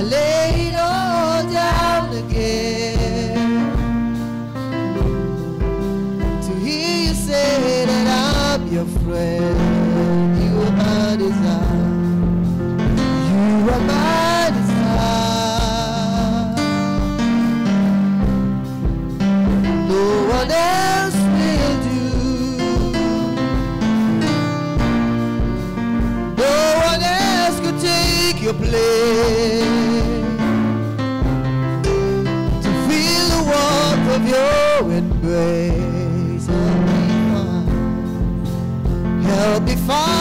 I lay it all down again to hear you say that I'm your friend. Help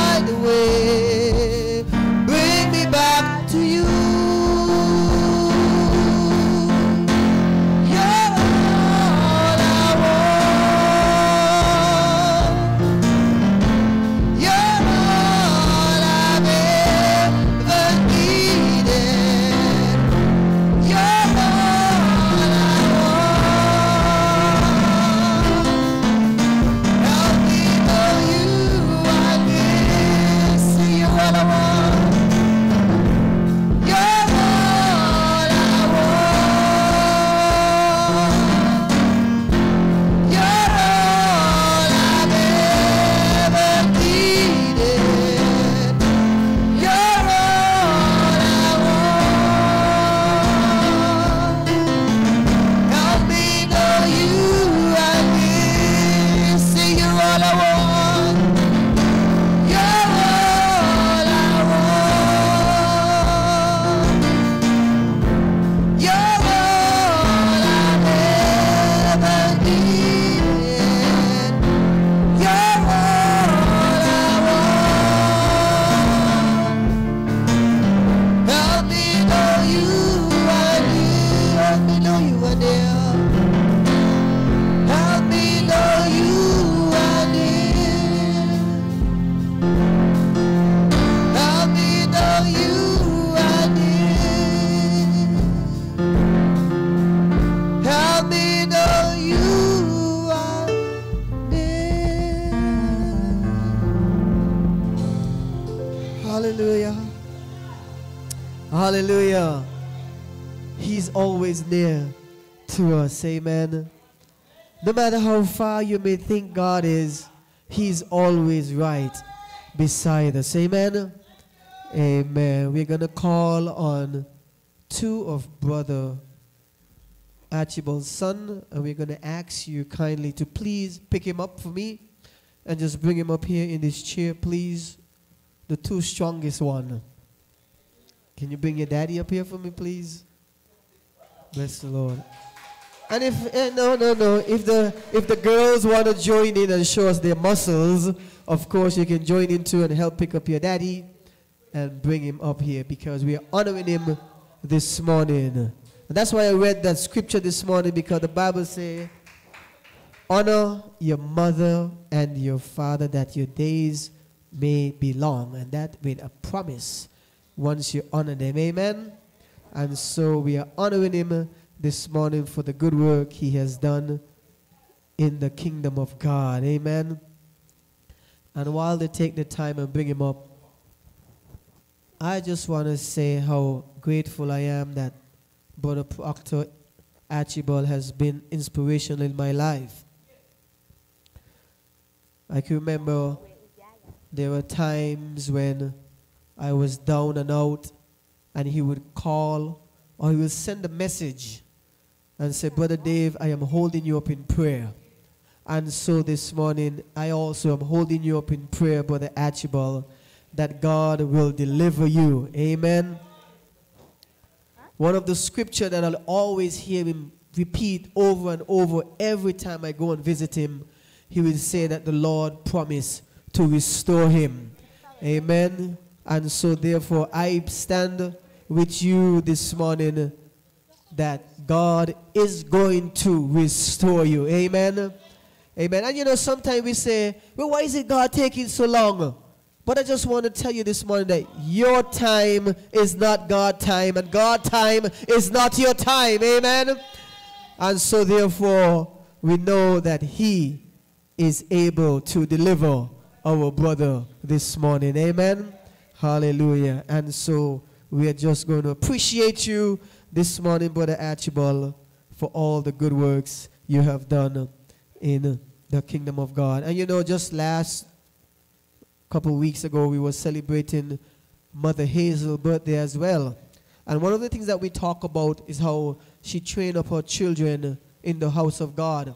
always near to us. Amen. No matter how far you may think God is, He's always right beside us. Amen. Amen. We're going to call on two of Brother Archibald's son, and we're going to ask you kindly to please pick him up for me and just bring him up here in this chair, please. The two strongest one. Can you bring your daddy up here for me, please? Bless the Lord. And if eh, no, no, no, if the if the girls want to join in and show us their muscles, of course you can join in too and help pick up your daddy and bring him up here because we are honoring him this morning. And that's why I read that scripture this morning because the Bible says, "Honor your mother and your father, that your days may be long," and that with a promise. Once you honor them, Amen. And so we are honoring him this morning for the good work he has done in the kingdom of God. Amen. And while they take the time and bring him up, I just want to say how grateful I am that Brother Proctor Archibald has been inspirational in my life. I can remember there were times when I was down and out, and he would call or he would send a message and say, Brother Dave, I am holding you up in prayer. And so this morning, I also am holding you up in prayer, Brother Archibald, that God will deliver you. Amen. One of the scripture that I'll always hear him repeat over and over every time I go and visit him, he will say that the Lord promised to restore him. Amen. And so therefore I stand with you this morning that God is going to restore you. Amen. Amen. And you know, sometimes we say, well, why is it God taking so long? But I just want to tell you this morning that your time is not God time, and God time is not your time. Amen. And so, therefore, we know that He is able to deliver our brother this morning. Amen. Hallelujah. And so, we are just going to appreciate you this morning, Brother Archibald, for all the good works you have done in the kingdom of God. And you know, just last couple weeks ago, we were celebrating Mother Hazell's birthday as well. And one of the things that we talk about is how she trained up her children in the house of God.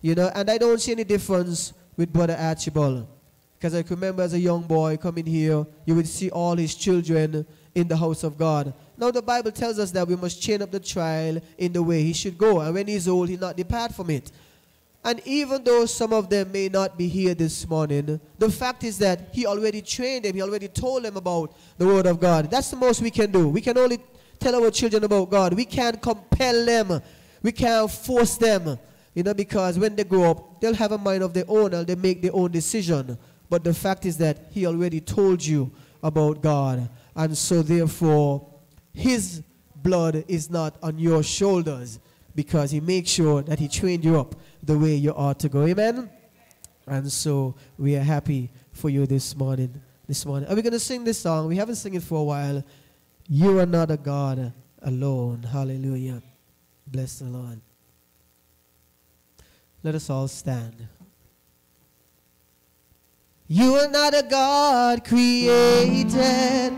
You know, and I don't see any difference with Brother Archibald. Because I remember as a young boy coming here, you would see all his children in the house of God. Now the Bible tells us that we must chain up the child in the way he should go, and when he's old, he not depart from it. And even though some of them may not be here this morning, the fact is that he already trained them, he already told them about the word of God. That's the most we can do. We can only tell our children about God. We can't compel them. We can't force them. You know, because when they grow up, they'll have a mind of their own and they make their own decision. But the fact is that he already told you about God. And so, therefore, his blood is not on your shoulders because he makes sure that he trained you up the way you ought to go. Amen? And so, we are happy for you this morning. This morning. Are we going to sing this song? We haven't sung it for a while. You are not a God alone. Hallelujah. Bless the Lord. Let us all stand. You are not a God created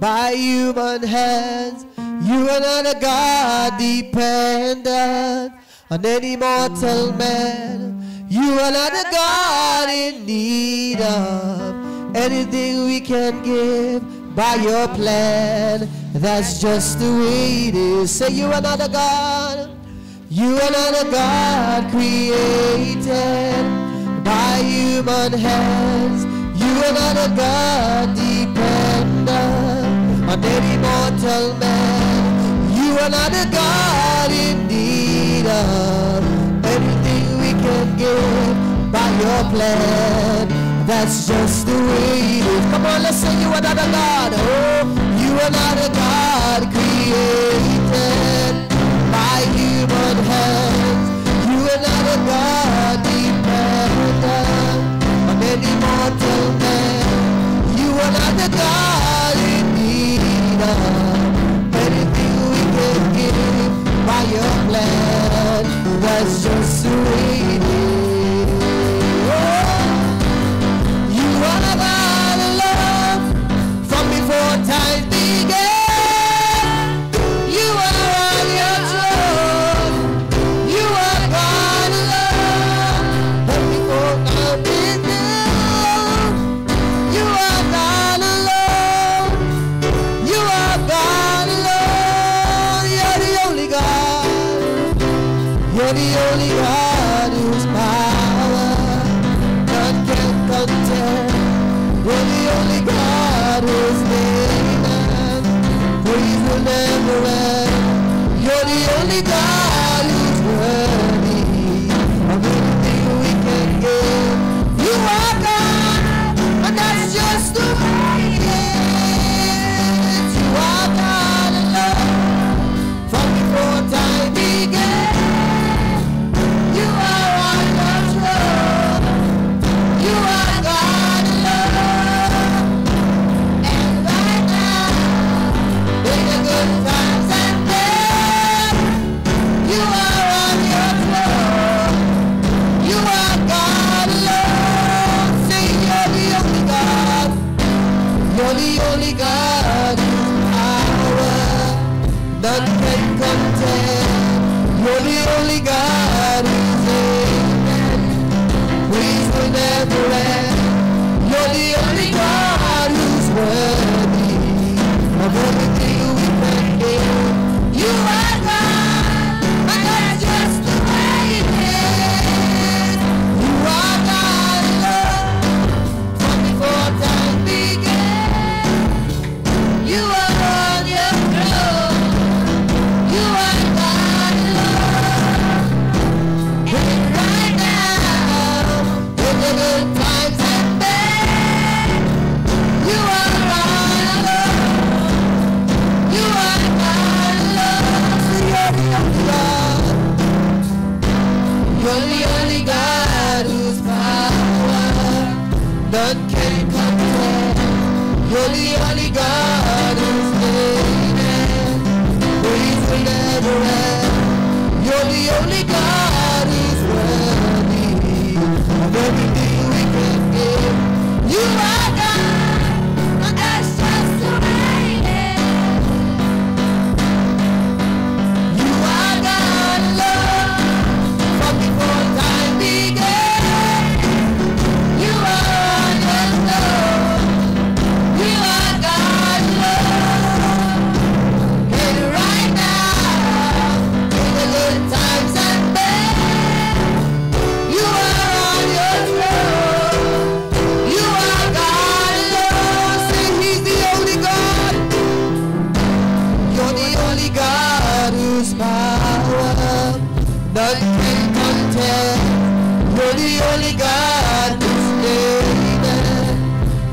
by human hands. You are not a God dependent on any mortal man. You are not a God in need of anything we can give by your plan. That's just the way it is. Say you are not a God. You are not a God created by human hands. You are not a God dependent on any mortal man. You are not a God in need of anything we can give by your plan. That's just the way it is. Come on, let's say you are not a God. Oh, you are not a God created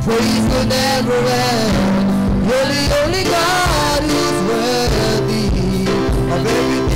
praise will never end. You're the only God who's worthy of everything.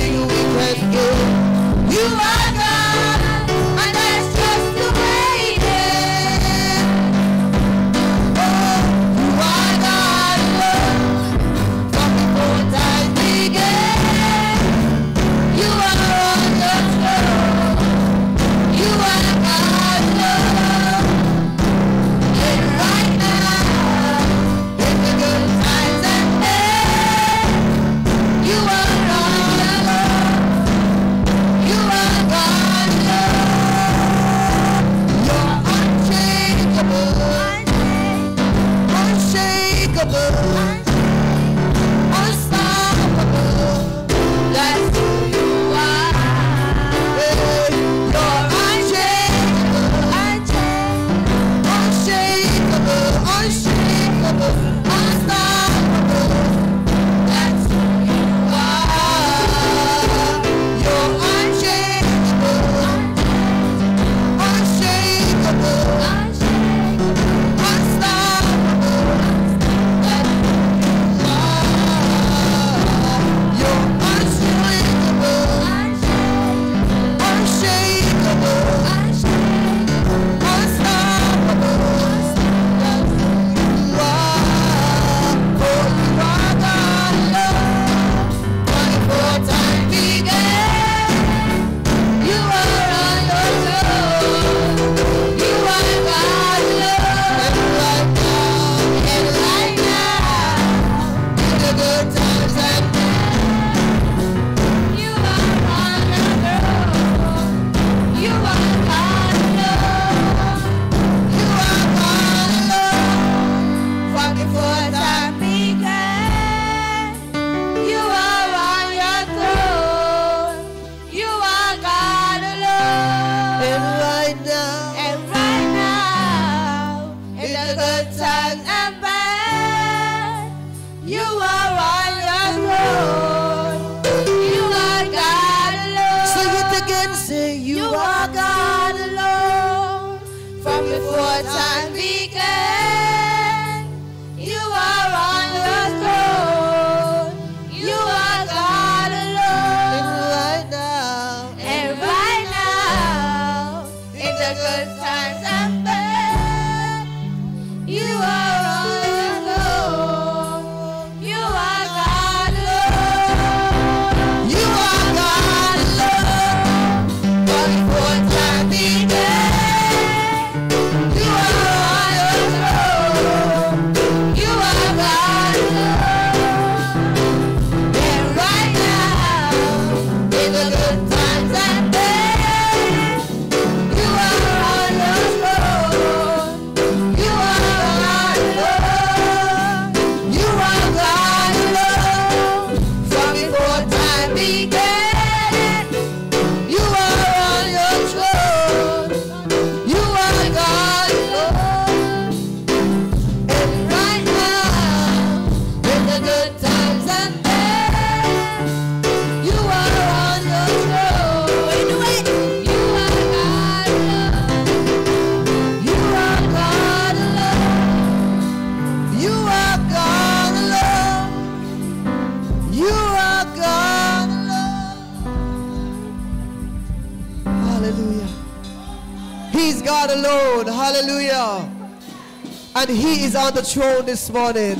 And he is on the throne this morning.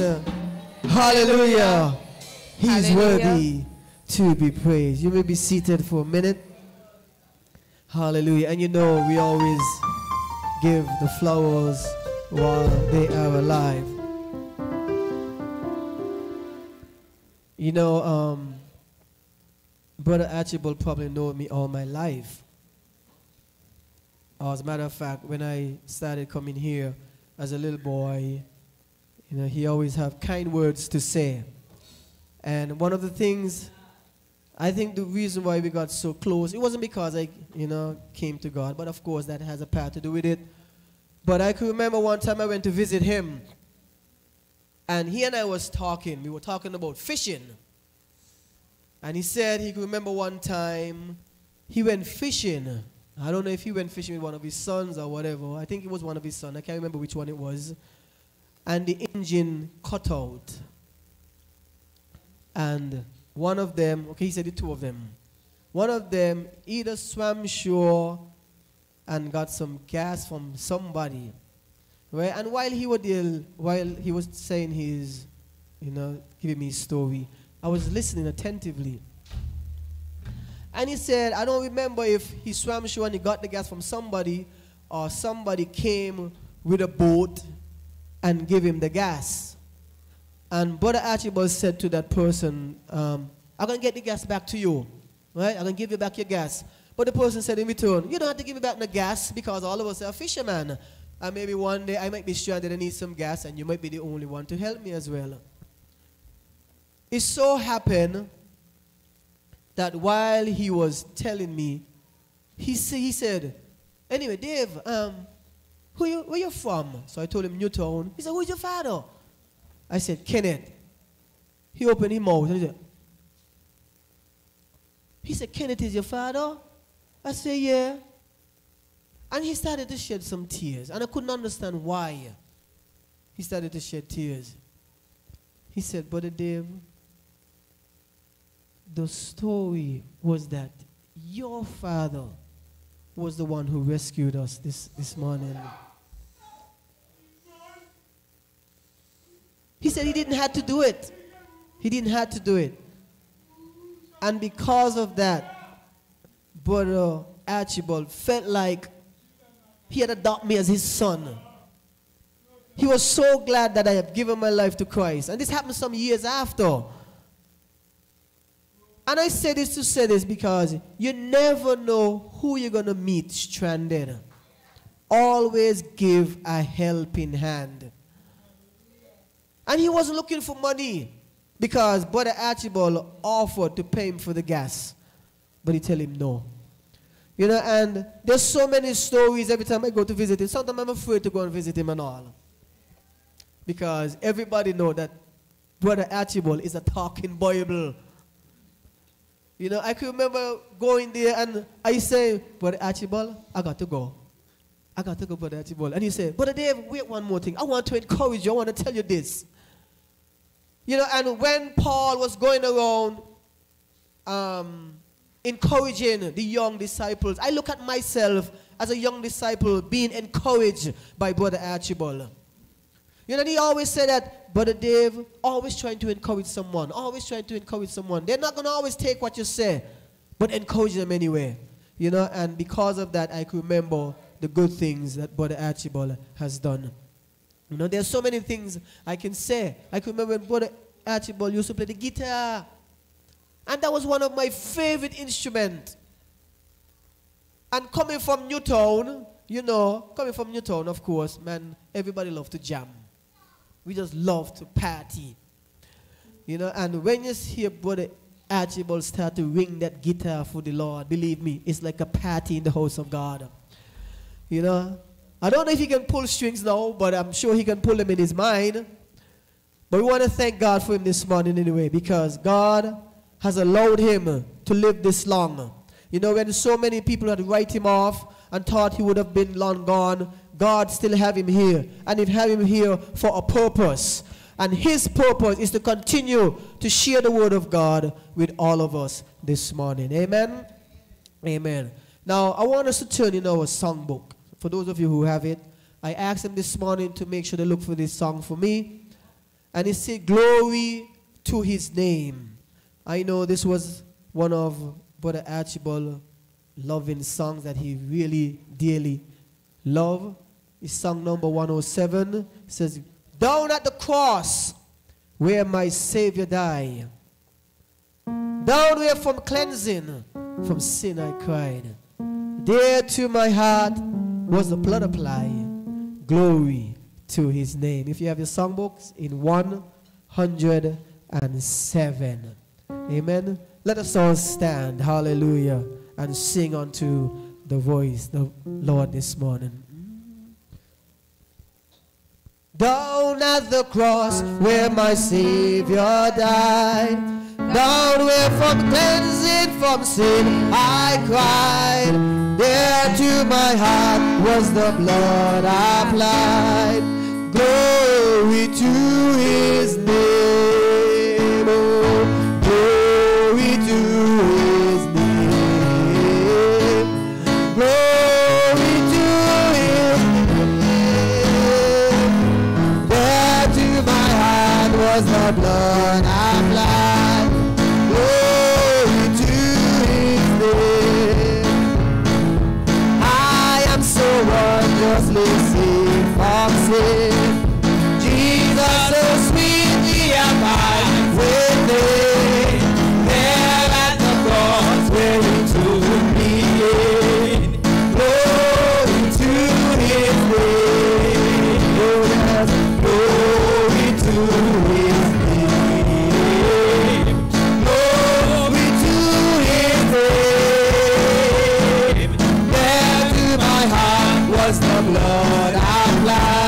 Hallelujah. He's worthy to be praised. You may be seated for a minute. Hallelujah. And you know, we always give the flowers while they are alive. You know, um, Brother Archibald probably know me all my life. As a matter of fact, when I started coming here as a little boy, you know, he always have kind words to say. And one of the things, I think the reason why we got so close, it wasn't because I, you know, came to God, but of course that has a part to do with it. But I could remember one time I went to visit him, and he and I was talking. We were talking about fishing. And he said he could remember one time he went fishing. I don't know if he went fishing with one of his sons or whatever. I think it was one of his sons. I can't remember which one it was. And the engine cut out. And one of them, okay, he said the two of them. One of them either swam shore and got some gas from somebody. Right? And while he was there, while he was saying his, you know, giving me his story, I was listening attentively. And he said, I don't remember if he swam shore and he got the gas from somebody or somebody came with a boat and gave him the gas. And Brother Archibald said to that person, um, I'm going to get the gas back to you. Right? I'm going to give you back your gas. But the person said in return, You don't have to give me back the gas because all of us are fishermen. And maybe one day I might be stranded and I need some gas, and you might be the only one to help me as well. It so happened that while he was telling me, he, he said, Anyway, Dave, um, who you, where you from? So I told him Newtown. He said, Who's your father? I said, Kenneth. He opened his mouth and he said, he said, Kenneth is your father? I said, yeah. And he started to shed some tears. And I couldn't understand why. He started to shed tears. He said, Brother Dave, the story was that your father was the one who rescued us this, this morning. He said he didn't have to do it. He didn't have to do it. And because of that, Brother Archibald felt like he had adopted me as his son. He was so glad that I have given my life to Christ. And this happened some years after. And I say this to say this because you never know who you're going to meet stranded. Always give a helping hand. And he wasn't looking for money because Brother Archibald offered to pay him for the gas. But he tell him no. You know, and there's so many stories every time I go to visit him. Sometimes I'm afraid to go and visit him and all. Because everybody know that Brother Archibald is a talking Bible. You know, I can remember going there and I say, Brother Archibald, I got to go. I got to go, Brother Archibald. And he said, Brother Dave, wait one more thing. I want to encourage you. I want to tell you this. You know, and when Paul was going around um, encouraging the young disciples, I look at myself as a young disciple being encouraged by Brother Archibald. You know, he always said that, Brother Dave, always trying to encourage someone, always trying to encourage someone. They're not going to always take what you say, but encourage them anyway. You know, and because of that, I could remember the good things that Brother Archibald has done. You know, there's so many things I can say. I can remember when Brother Archibald used to play the guitar. And that was one of my favorite instruments. And coming from Newtown, you know, coming from Newtown, of course, man, everybody love to jam. We just love to party. You know, and when you hear Brother Archibald start to ring that guitar for the Lord, believe me, it's like a party in the house of God. You know, I don't know if he can pull strings now, but I'm sure he can pull them in his mind. But we want to thank God for him this morning anyway, because God has allowed him to live this long. You know, when so many people had write him off and thought he would have been long gone, God still have him here. And he have him here for a purpose. And his purpose is to continue to share the word of God with all of us this morning. Amen? Amen. Now, I want us to turn in our songbook. For those of you who have it, I asked them this morning to make sure they look for this song for me. And he said, Glory to his name. I know this was one of Brother Archibald loving songs that he really dearly loved is song number 107. It says, Down at the cross where my Savior died. Down where from cleansing, from sin I cried. Dear to my heart was the blood applied. Glory to his name. If you have your songbooks in 107. Amen. Let us all stand. Hallelujah. And sing unto the voice, the Lord, this morning. Down at the cross where my Savior died, down where from cleansing from sin I cried, there to my heart was the blood applied. Glory to his name. was the blood applied.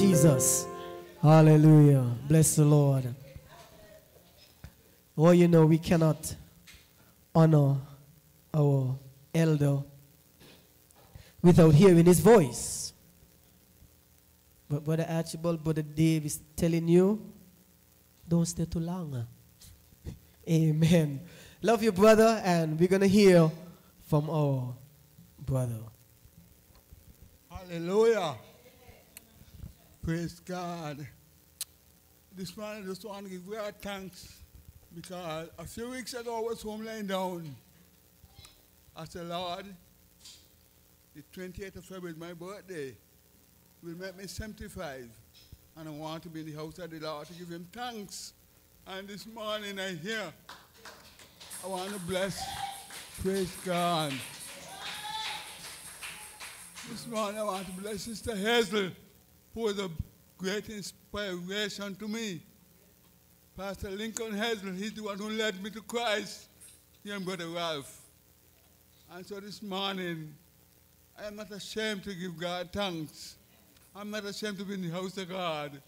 Jesus. Hallelujah. Bless the Lord. Well, you know, we cannot honor our elder without hearing his voice. But Brother Archibald, Brother Dave is telling you, don't stay too long. Amen. Love you, brother, and we're going to hear from our brother. Hallelujah. Praise God. This morning I just want to give God thanks because a few weeks ago I was home laying down. I said, Lord, the 28th of February is my birthday. It Will make me 75. And I want to be in the house of the Lord to give him thanks. And this morning I hear, I want to bless, praise God. This morning I want to bless Sister Hazell, who was a great inspiration to me. Pastor Lincoln Hazell, he's the one who led me to Christ. He and Brother Ralph. And so this morning, I am not ashamed to give God thanks. I'm not ashamed to be in the house of God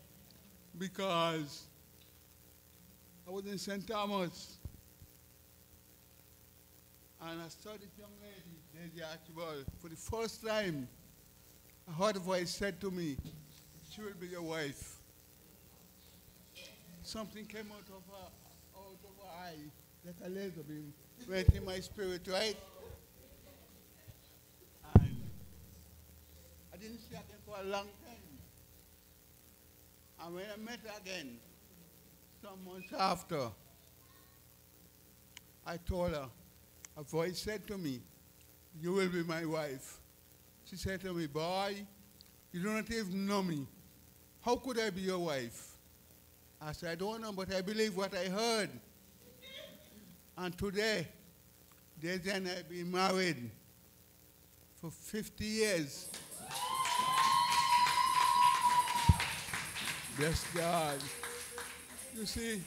because I was in St. Thomas and I saw this young lady, Daisy Archibald, for the first time. I heard a voice said to me, she will be your wife. Something came out of her, out of her eye, like a laser beam, went in my spirit, right? And I didn't see her again for a long time. And when I met her again, some months after, I told her, a voice said to me, You will be my wife. She said to me, Boy, you do not even know me. How could I be your wife? I said, I don't know, but I believe what I heard. And today, Daisy and I have been married for 50 years. Bless God. You see,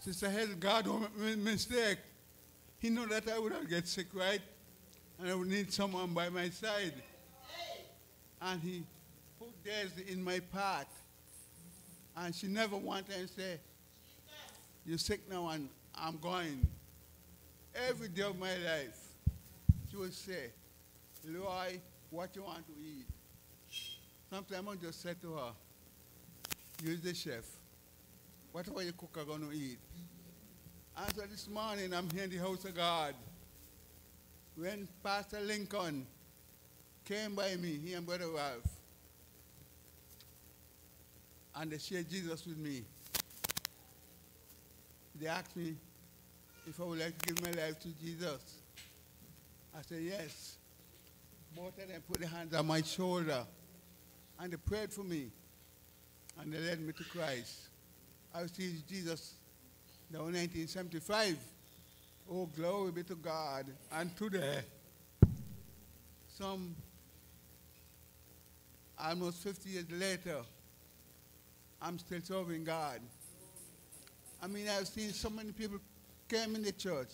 Sister Helen, God don't mistake. He knew that I would not get sick, right? And I would need someone by my side. And he put Daisy in my path. And she never wanted to say, You're sick now and I'm going. Every day of my life, she would say, Leroy, what you want to eat? Sometimes I just say to her, Use the chef. Whatever you cook are going to eat. And so this morning I'm here in the house of God. When Pastor Lincoln came by me, he and Brother Ralph, and they shared Jesus with me. They asked me if I would like to give my life to Jesus. I said, yes. Both of them put their hands on my shoulder and they prayed for me and they led me to Christ. I received Jesus in 1975. Oh, glory be to God. And today, some almost 50 years later, I'm still serving God. I mean, I've seen so many people came in the church,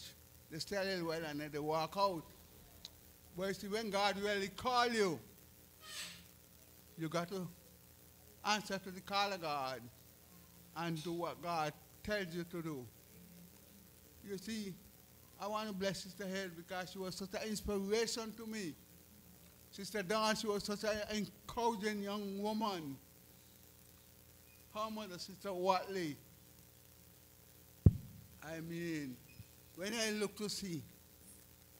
they little while and then they walk out. But you see, when God really call you, you got to answer to the call of God. and do what God tells you to do. You see, I want to bless Sister Hill because she was such an inspiration to me. Sister Dawn, she was such an encouraging young woman. Her mother, Sister Watley. I mean, when I look to see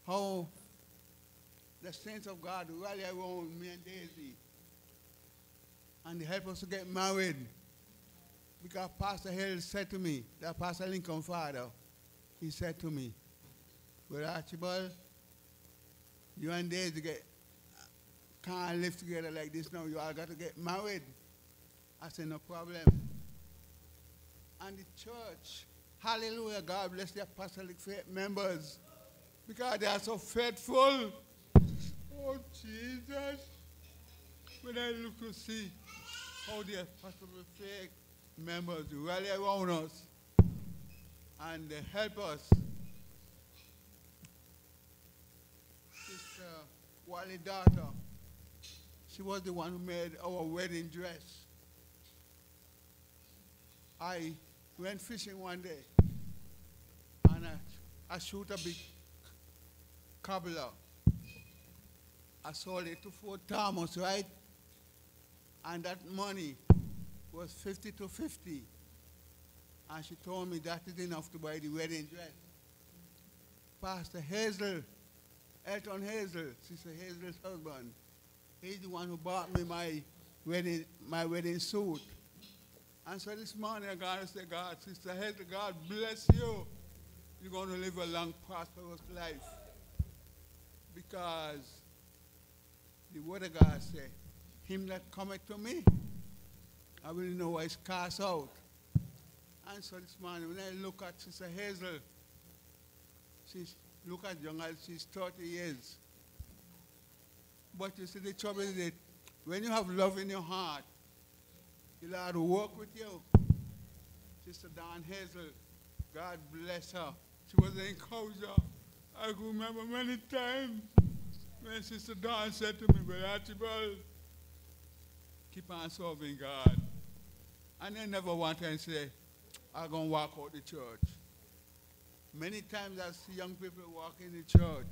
how the saints of God rally around me and Daisy and help us to get married. Because Pastor Hill said to me, that Pastor Lincoln father, he said to me, Well, Archibald, you and Daisy get, can't live together like this now. You all got to get married. I said, No problem. And the church, hallelujah, God bless the apostolic members because they are so faithful. Oh, Jesus. When I look to see how the apostolic members rally around us and they help us. Sister Wally daughter, she was the one who made our wedding dress. I went fishing one day and I, I shoot a big cobbler. I sold it to Fort Thomas, right? And that money was 50 to 50. And she told me that is enough to buy the wedding dress. Pastor Hazell, Elton Hazell, Sister Hazell's husband, he's the one who bought me my wedding, my wedding suit. And so this morning I got to say, God, Sister Hazell, God bless you. You're going to live a long, prosperous life. Because the word of God said, him that cometh to me, I will know why he's cast out. And so this morning, when I look at Sister Hazell, she's look at young as she's 30 years. But you see, the trouble is that when you have love in your heart, the Lord will work with you. Sister Dawn Hazell, God bless her. She was an encourager. I can remember many times when Sister Dawn said to me, Brother Archibald, keep on serving God. And I never want to say, I'm going to walk out the church. Many times I see young people walk in the church.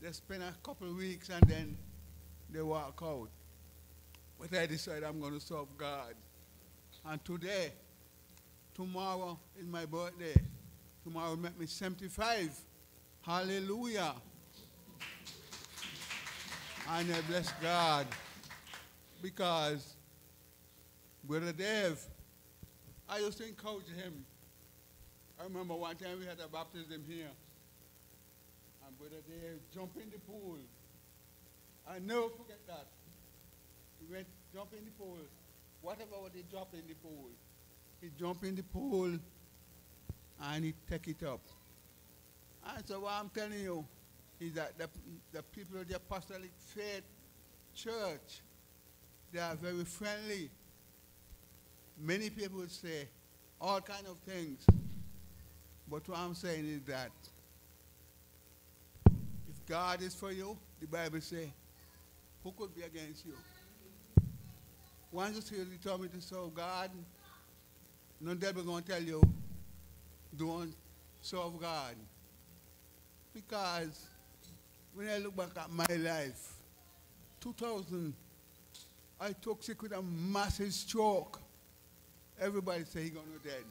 They spend a couple of weeks and then they walk out. But I decided I'm going to serve God. And today, tomorrow is my birthday. Tomorrow make me 75. Hallelujah. And I bless God because Brother Dave, I used to encourage him. I remember one time we had a baptism here. And Brother Dave jumped in the pool. I never forget that. He went jump in the pool. Whatever what he dropped in the pool. He jumped in the pool and he take it up. And so what I'm telling you is that the, the people of the apostolic faith church, they are very friendly. Many people say all kind of things. But what I'm saying is that if God is for you, the Bible says, who could be against you? Once you see you told me to serve God, no devil going to tell you, don't serve God. Because when I look back at my life, 2000, I took sick with a massive stroke. Everybody say he gonna dead.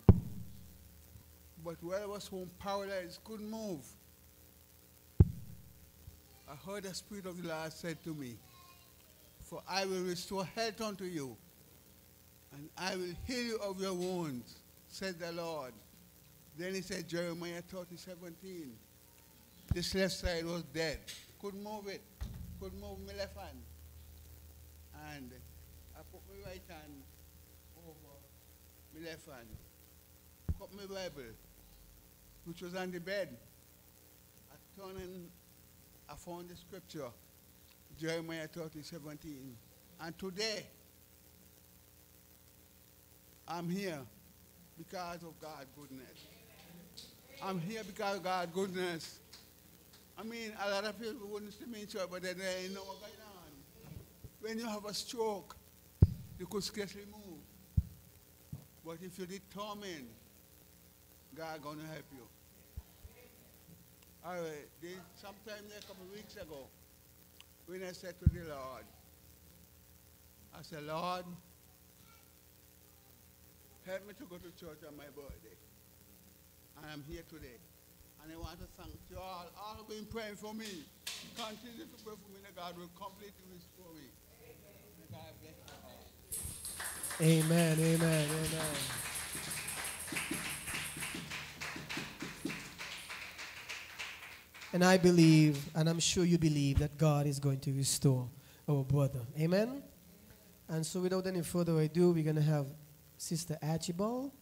But when I was home paralyzed, couldn't move. I heard the Spirit of the Lord said to me, For I will restore health unto you, and I will heal you of your wounds, said the Lord. Then he said, Jeremiah 30, 17. This left side was dead. Couldn't move it. Couldn't move my left hand. And I put my right hand over my left hand. Put my Bible, which was on the bed. I turned and I found the scripture, Jeremiah 30, 17. And today, I'm here because of God's goodness. I'm here because of God's goodness. I mean, a lot of people wouldn't see me in church, but then they know what's going on. When you have a stroke, you could scarcely move. But if you're determined, God gonna help you. All right, sometime a couple of weeks ago, when I said to the Lord, I said, Lord, help me to go to church on my birthday. And I'm here today. And I want to thank you all, all who have been praying for me. Continue to pray for me, and God will completely restore me. Amen, amen, amen. And I believe, and I'm sure you believe, that God is going to restore our brother. Amen? And so, without any further ado, we're going to have Sister Archibald,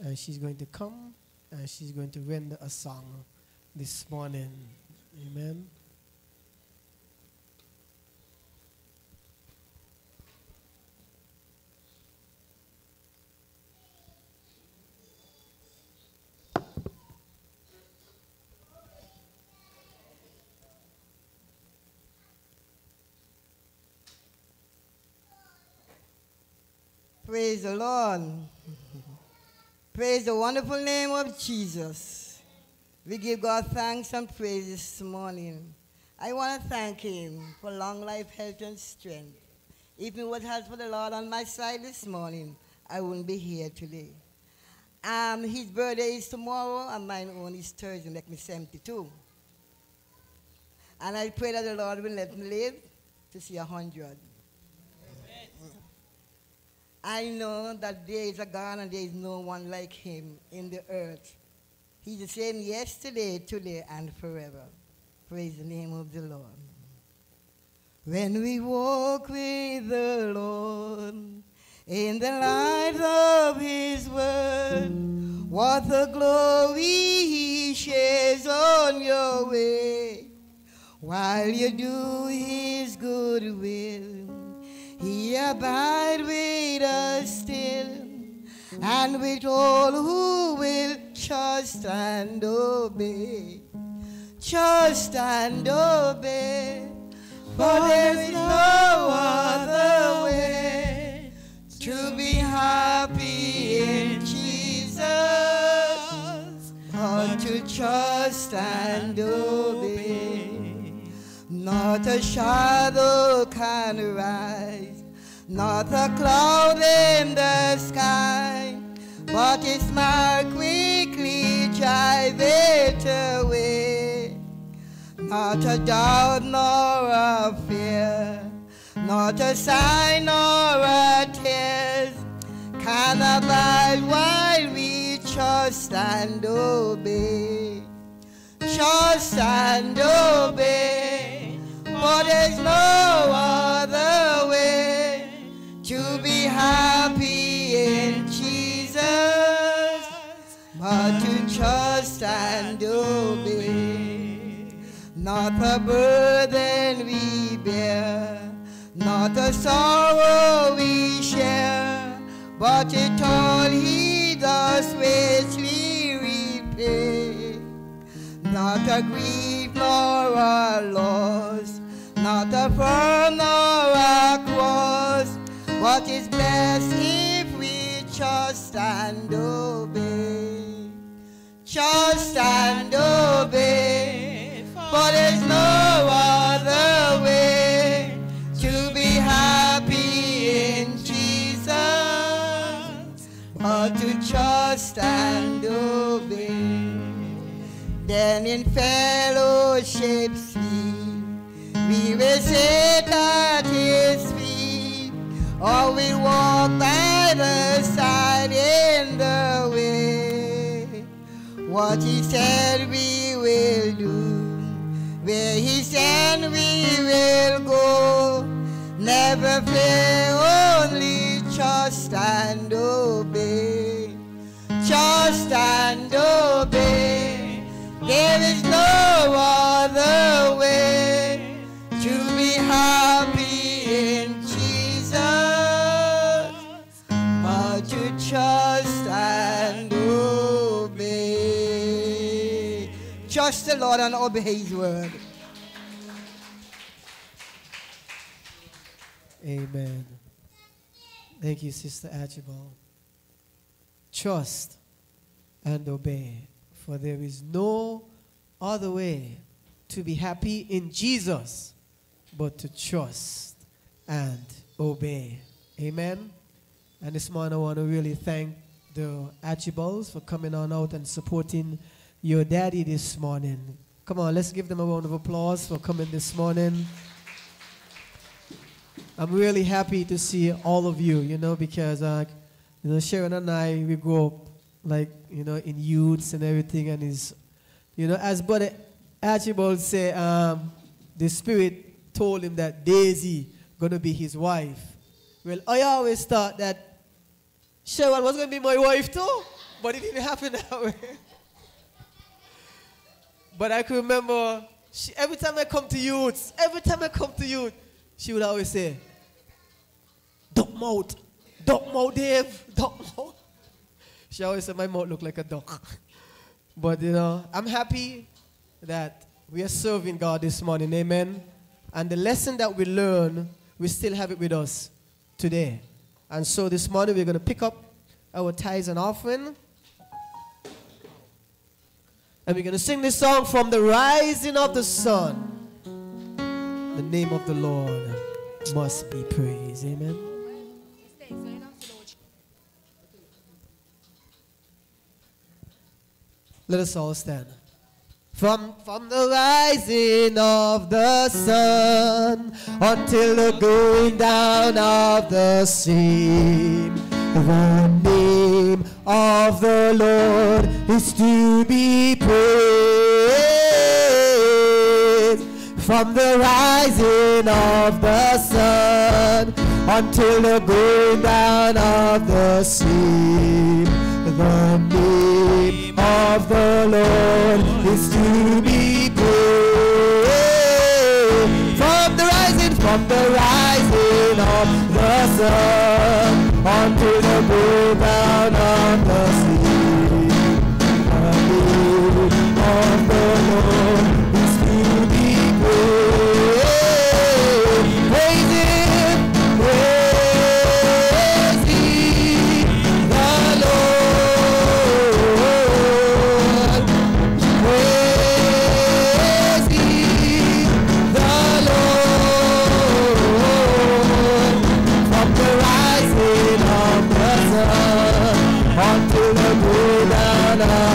and she's going to come and she's going to render a song this morning. Amen. Praise the Lord. praise the wonderful name of Jesus. We give God thanks and praise this morning. I want to thank Him for long life, health, and strength. If it was not for the Lord on my side this morning, I wouldn't be here today. Um, his birthday is tomorrow, and mine own is Thursday, make me 72. And I pray that the Lord will let me live to see a hundred. I know that there is a God and there is no one like him in the earth. He's the same yesterday, today, and forever. Praise the name of the Lord. When we walk with the Lord in the light of his word, what the glory he shares on your way. While you do his good will, he abide with us still, and with all who will trust and obey. Trust and obey, for there is no other way to be happy in Jesus but to trust and obey. Not a shadow can rise, not a cloud in the sky, but its mark quickly drive it away. Not a doubt nor a fear, not a sign nor a tear can abide while we trust and obey. Trust and obey, for there's no other way happy in Jesus but to trust and obey. Not a burden we bear, not a sorrow we share, but it all he does richly repay. Not a grief nor a loss, not a frown nor a but it's best if we trust and obey. Trust and obey, for there's no other way to be happy in Jesus or to trust and obey. Then in fellowship we will feet, or we walk by the side in the way. What he said we will do, where he said we will go. Never fear, only trust and obey. Trust and obey. There is no other way to be happy the Lord and obey His word. Amen. Thank you, Sister Archibald. trust and obey. For there is no other way to be happy in Jesus but to trust and obey. Amen. And this morning I want to really thank the Archibalds for coming on out and supporting your daddy this morning. Come on, let's give them a round of applause for coming this morning. I'm really happy to see all of you, you know, because uh, you know Sharon and I we grew up like you know in youths and everything, and is you know as Brother Archibald say, um, the Spirit told him that Daisy gonna be his wife. Well, I always thought that Sharon was gonna be my wife too, but it didn't happen that way. But I can remember she, every time I come to youths, every time I come to youth, she would always say, Duck mouth, duck mouth, Dave, duck mouth. She always said my mouth looked like a duck. But you know, I'm happy that we are serving God this morning, amen. And the lesson that we learn, we still have it with us today. And so this morning we're going to pick up our tithes and offering. And we're going to sing this song from the rising of the sun. The name of the Lord must be praised. Amen. Let us all stand. From, from the rising of the sun until the going down of the same, the name of the Lord is to be praised. From the rising of the sun until the going down of the sea. the name of the Lord is to be praised. From the rising, from the rising of the sun until the going down of the sea, of the Lord going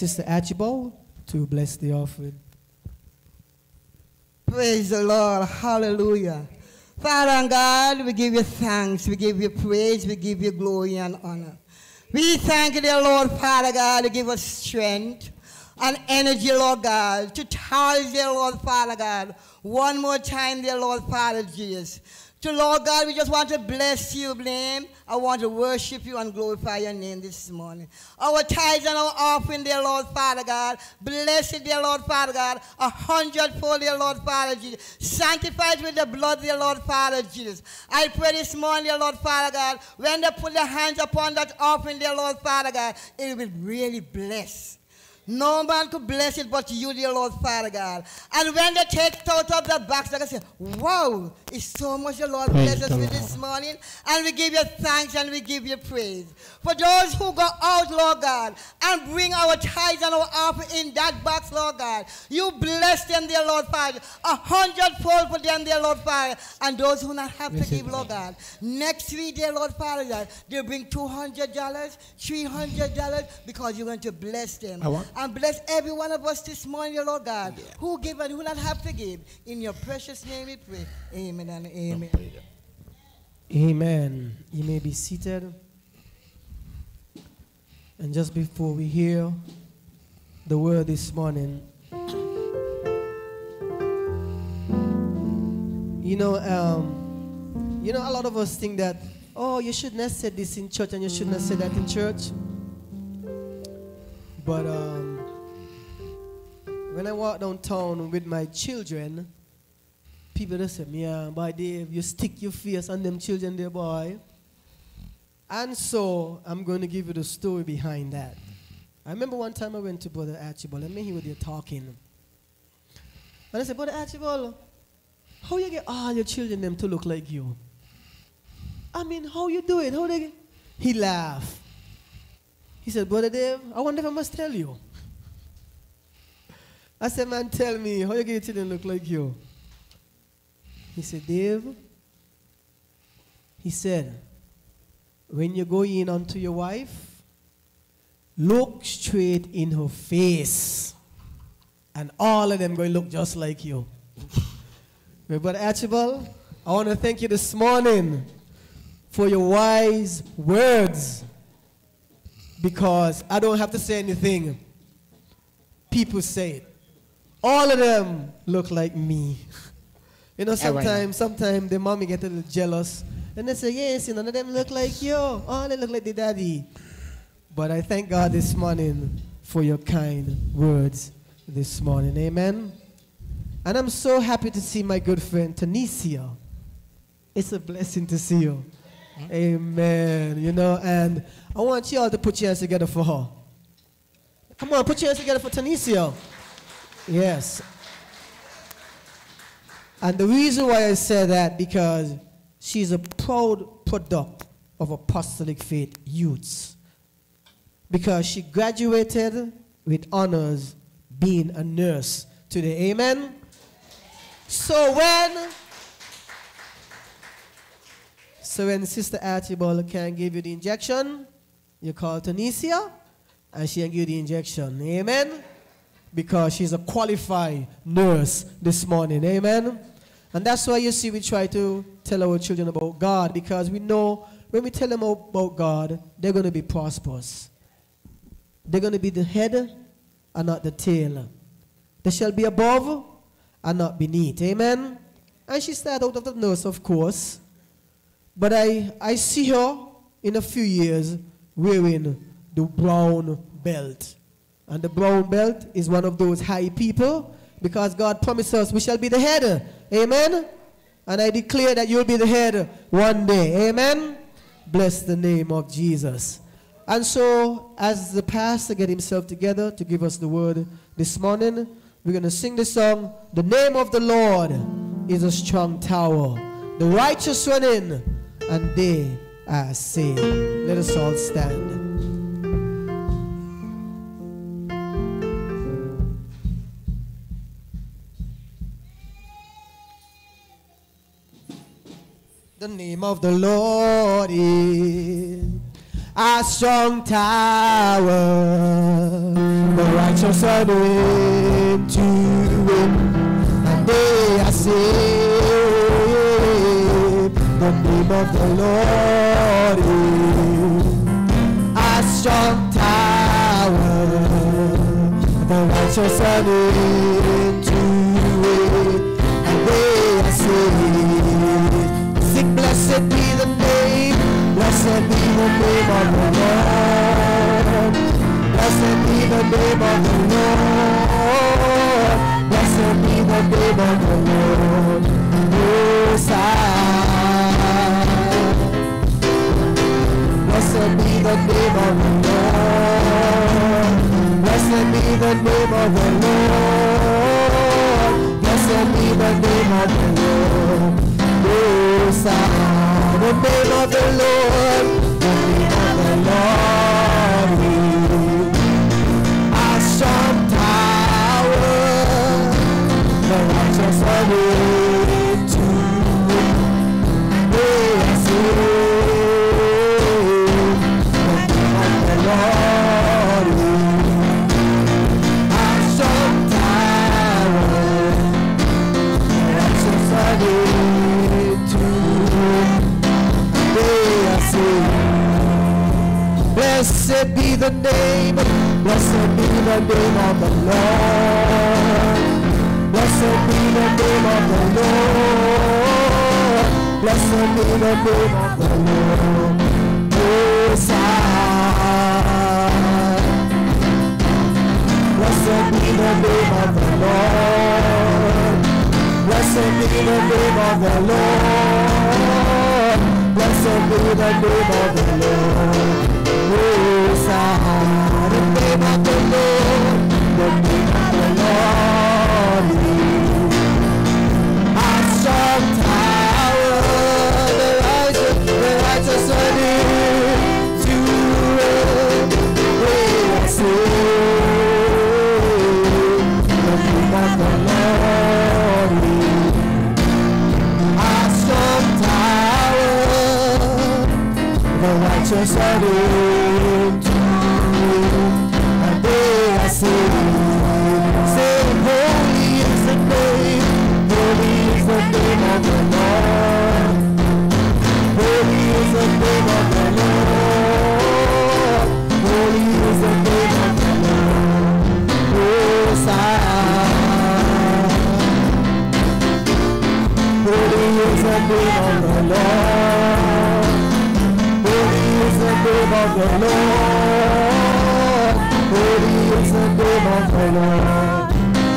Sister Archibald to bless the offering. Praise the Lord. Hallelujah. Father God, we give you thanks. We give you praise. We give you glory and honor. We thank you, dear Lord, Father God, to give us strength and energy, Lord God, to charge, dear Lord, Father God, one more time, dear Lord, Father Jesus. To Lord God, we just want to bless you, name. I want to worship you and glorify your name this morning. Our tithes and our offering, dear Lord Father God. Bless it, dear Lord Father God. A hundredfold, dear Lord Father Jesus. Sanctified with the blood, dear Lord Father Jesus. I pray this morning, dear Lord Father God, when they put their hands upon that offering, dear Lord Father God, it will really bless. No man could bless it but you, dear Lord Father God. And when they take it out of the box, they can say, Wow, it's so much the Lord bless us with this morning. And we give you thanks and we give you praise. For those who go out, Lord God, and bring our tithes and our offering in that box, Lord God, you bless them, dear Lord Father. A hundredfold for them, dear Lord Father. And those who not have Yes, to give, Lord God. Next week, dear Lord Father God, they bring $200, $300 because you're going to bless them. I want- And bless every one of us this morning, dear Lord God, who give and who not have to give. In your precious name we pray. Amen and amen. Amen. You may be seated. And just before we hear the word this morning, you know, um, you know, a lot of us think that, oh, you shouldn't have said this in church and you shouldn't have said that in church. But um, when I walk downtown with my children, people just say, yeah, boy, Dave, you stick your face on them children there, boy. And so I'm going to give you the story behind that. I remember one time I went to Brother Archibald. and me hear what they're talking. And I said, Brother Archibald, how you get all your children them to look like you? I mean, how you do it? How they get? He laughed. He said, Brother Dave, I wonder if I must tell you. I said, man, tell me, how you get your look like you? He said, Dave, he said, when you go in unto your wife, look straight in her face. And all of them going to look just like you. Brother Archibald, I want to thank you this morning for your wise words because I don't have to say anything. People say it. All of them look like me. You know, sometimes, sometimes the mommy get a little jealous. And they say, yes, none of them look like you. Oh, they look like the daddy. But I thank God this morning for your kind words this morning. Amen. And I'm so happy to see my good friend Tanisha. It's a blessing to see you. Amen. You know, and I want you all to put your hands together for her. Come on, put your hands together for Tanisha. Yes. And the reason why I say that because she's a proud product of apostolic faith youths. Because she graduated with honors being a nurse today. Amen. So when so when Sister Archibald can give you the injection, you call Tanisha and she can give you the injection. Amen. Because she's a qualified nurse this morning. Amen. And that's why you see we try to tell our children about God because we know when we tell them about God, they're going to be prosperous. They're going to be the head and not the tail. They shall be above and not beneath. Amen. And she started out of the nurse, of course. But I, I see her in a few years wearing the brown belt. And the brown belt is one of those high people because God promised us we shall be the head. Amen. And I declare that you'll be the head one day. Amen. Bless the name of Jesus. And so, as the pastor get himself together to give us the word this morning, we're going to sing the song, The Name of the Lord is a Strong Tower. The righteous run in, and they are saved. Let us all stand. The name of the Lord is a strong tower. The righteous run into it, and they are saved. The name of the Lord is a strong tower. The righteous run into it, and they are saved. Sing, blessed be the name, blessed be the name of the Lord. Blessed be the name of the Lord. Blessed be the name of the Lord. Most high. The name of the Lord. Blessed be the name of the Lord. Blessed be the name of the Lord. High. The name of the Lord. The name of the Lord. A strong tower. The righteous run Blessed be the name, blessed be the name of the Lord. Blessed be the name of the Lord. Blessed be the name of the Lord. High. Blessed be the name of the Lord. Blessed be the name of the Lord. Blessed be the name of the Lord. Most high. The name of the Lord. The name of the Lord. It, and they are saved. Say, holy is the name, holy is the name of the Lord. Holy is the name of the Lord. Holy is the name of the Lord. High. Holy is the name of the Lord. Holy is the name of the Lord.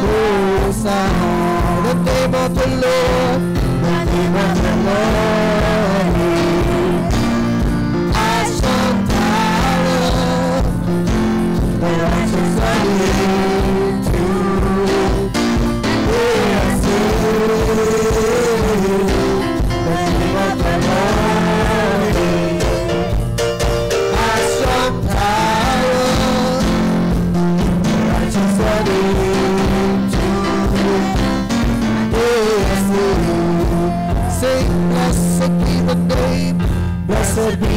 Oh, Most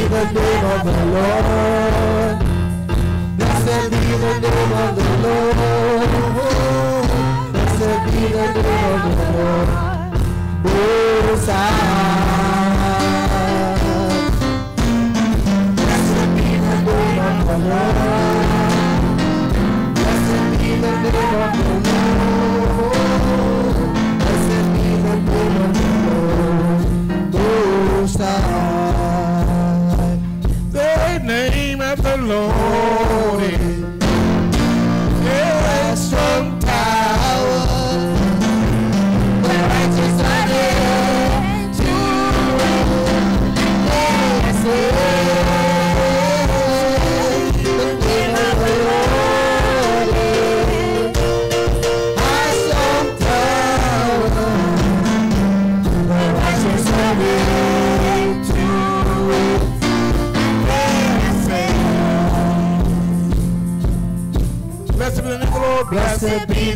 the name of the Lord. Blessed be the name of the Lord. Blessed be the name of the Lord. Most. Blessed be the name of the Lord. Blessed be the name of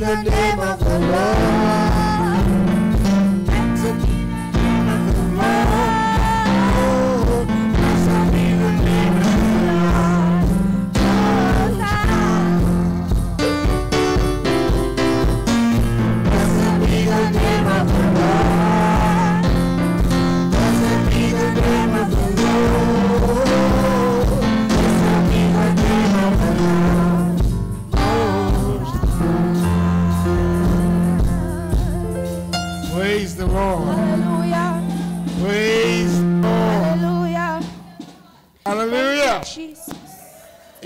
be the name of the Lord.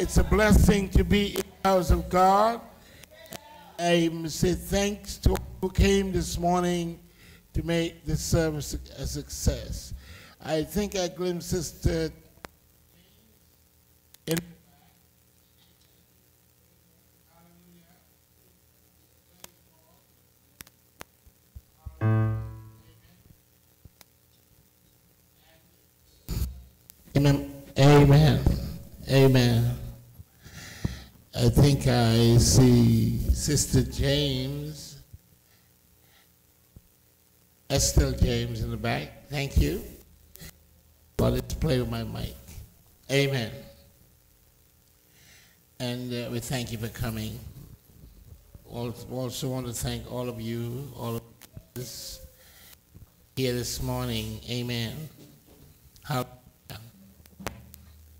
It's a blessing to be in the house of God. I must say thanks to who came this morning to make this service a success. I think I glimpsed Sister in Amen. Amen. Amen. I think I see Sister James, Estelle James in the back. Thank you. Well, let's play with my mic. Amen. And uh, we thank you for coming. Also, also want to thank all of you, all of us here this morning. Amen.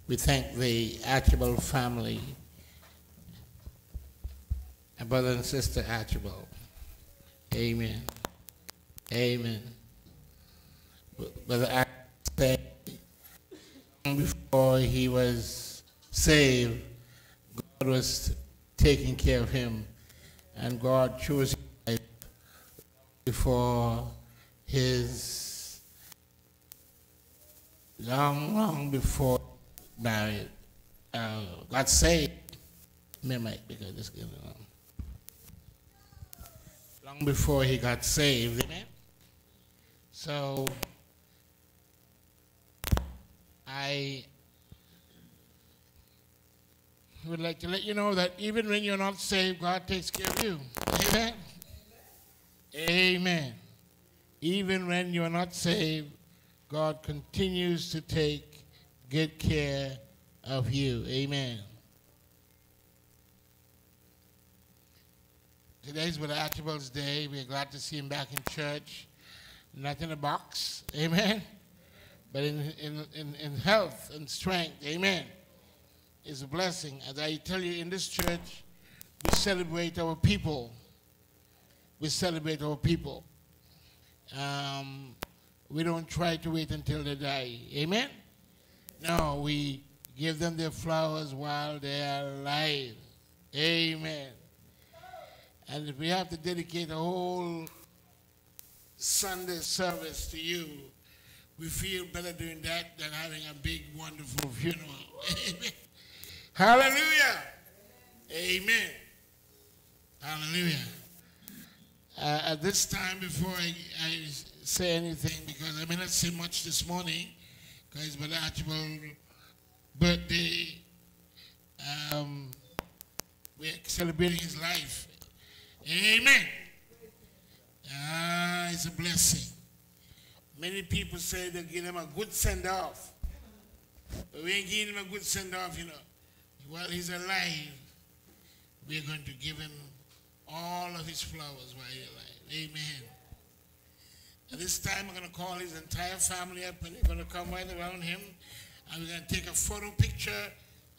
We thank the Archibald family, brother and sister Archibald. Amen. Amen. Brother Archibald before he was saved, God was taking care of him, and God chose life before his long, long before married, uh, got saved. Me mic because this on. Long before he got saved, amen. So I would like to let you know that even when you're not saved, God takes care of you. Amen. Amen. Even when you're not saved, God continues to take good care of you. Amen. Today's Brother Archibald's day. We're glad to see him back in church. Not in a box. Amen. But in, in, in, in health and strength. Amen. It's a blessing. As I tell you, in this church, we celebrate our people. We celebrate our people. Um, we don't try to wait until they die. Amen? No, we give them their flowers while they are alive. Amen. And if we have to dedicate a whole Sunday service to you, we feel better doing that than having a big, wonderful funeral. Amen. Hallelujah. Amen. Hallelujah. Uh, at this time, before I, I say anything, because I may not say much this morning, because Brother Archibald's birthday, um, we're celebrating his life. Amen. Ah, it's a blessing. Many people say they'll give him a good send off. But we ain't giving him a good send off, you know. While he's alive, we're going to give him all of his flowers while he's alive. Amen. At this time, I'm going to call his entire family up and they're going to come right around him. And we're going to take a photo picture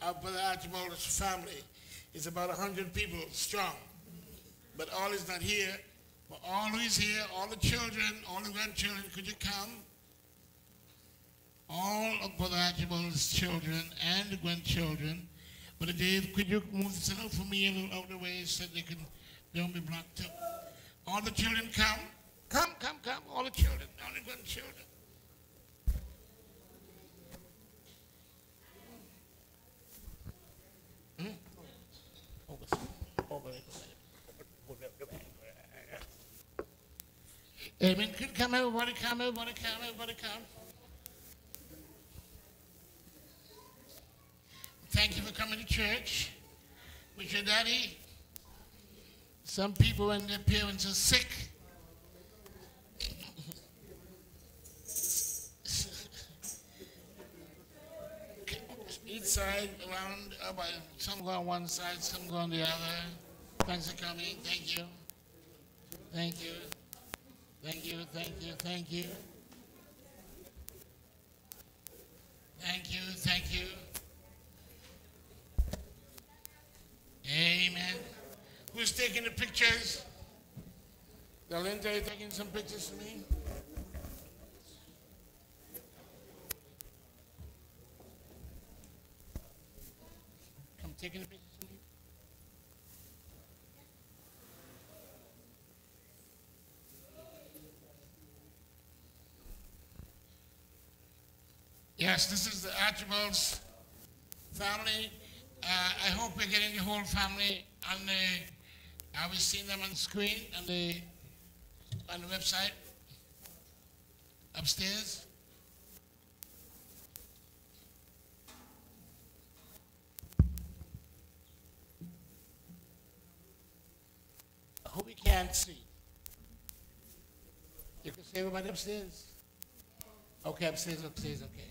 of Brother Archibald's family. It's about 100 people strong. But all is not here. But all who is here, all the children, all the grandchildren, could you come? All of Brother Archibald's children and the grandchildren. Brother Dave, could you move this out for me a little out of the way so they can don't be blocked up? All the children come. Come, come, come. All the children, all the grandchildren. Amen. Could come, everybody come, everybody come, everybody come. Thank you for coming to church with your daddy. Some people, when their parents are sick, each side around, uh, about, some go on one side, some go on the other. Thanks for coming. Thank you. Thank you. Thank you. Thank you. Thank you. Thank you. Thank you. Amen. Who's taking the pictures? Are you taking some pictures for me? Come taking the pictures Yes, this is the Archibalds family. Uh, I hope we're getting the whole family on the, are we seeing them on the screen, on the, on the website? Upstairs? I hope you can't see. You can see everybody upstairs? Okay, upstairs, upstairs, okay.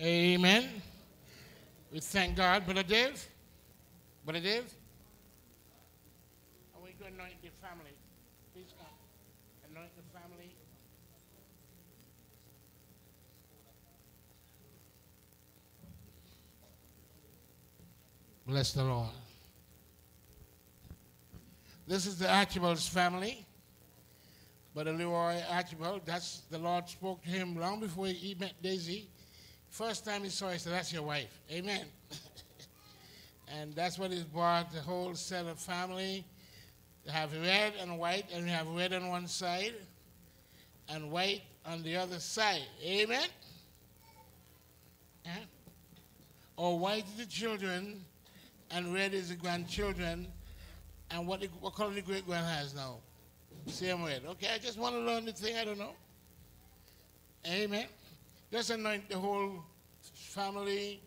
Amen. We thank God. Brother Dave? Brother Dave? Are we going to anoint the family? Please come. Anoint the family. Bless the Lord. This is the Archibald's family. Brother Leroy Archibald, that's the Lord spoke to him long before he met Daisy. First time he saw he said, That's your wife. Amen. and that's what he's brought the whole set of family. They have red and white, and we have red on one side and white on the other side. Amen. Or oh, white is the children, and red is the grandchildren, and what, the, what color the great grand has now? Same red. Okay, I just want to learn the thing, I don't know. Amen. Just anoint the whole family.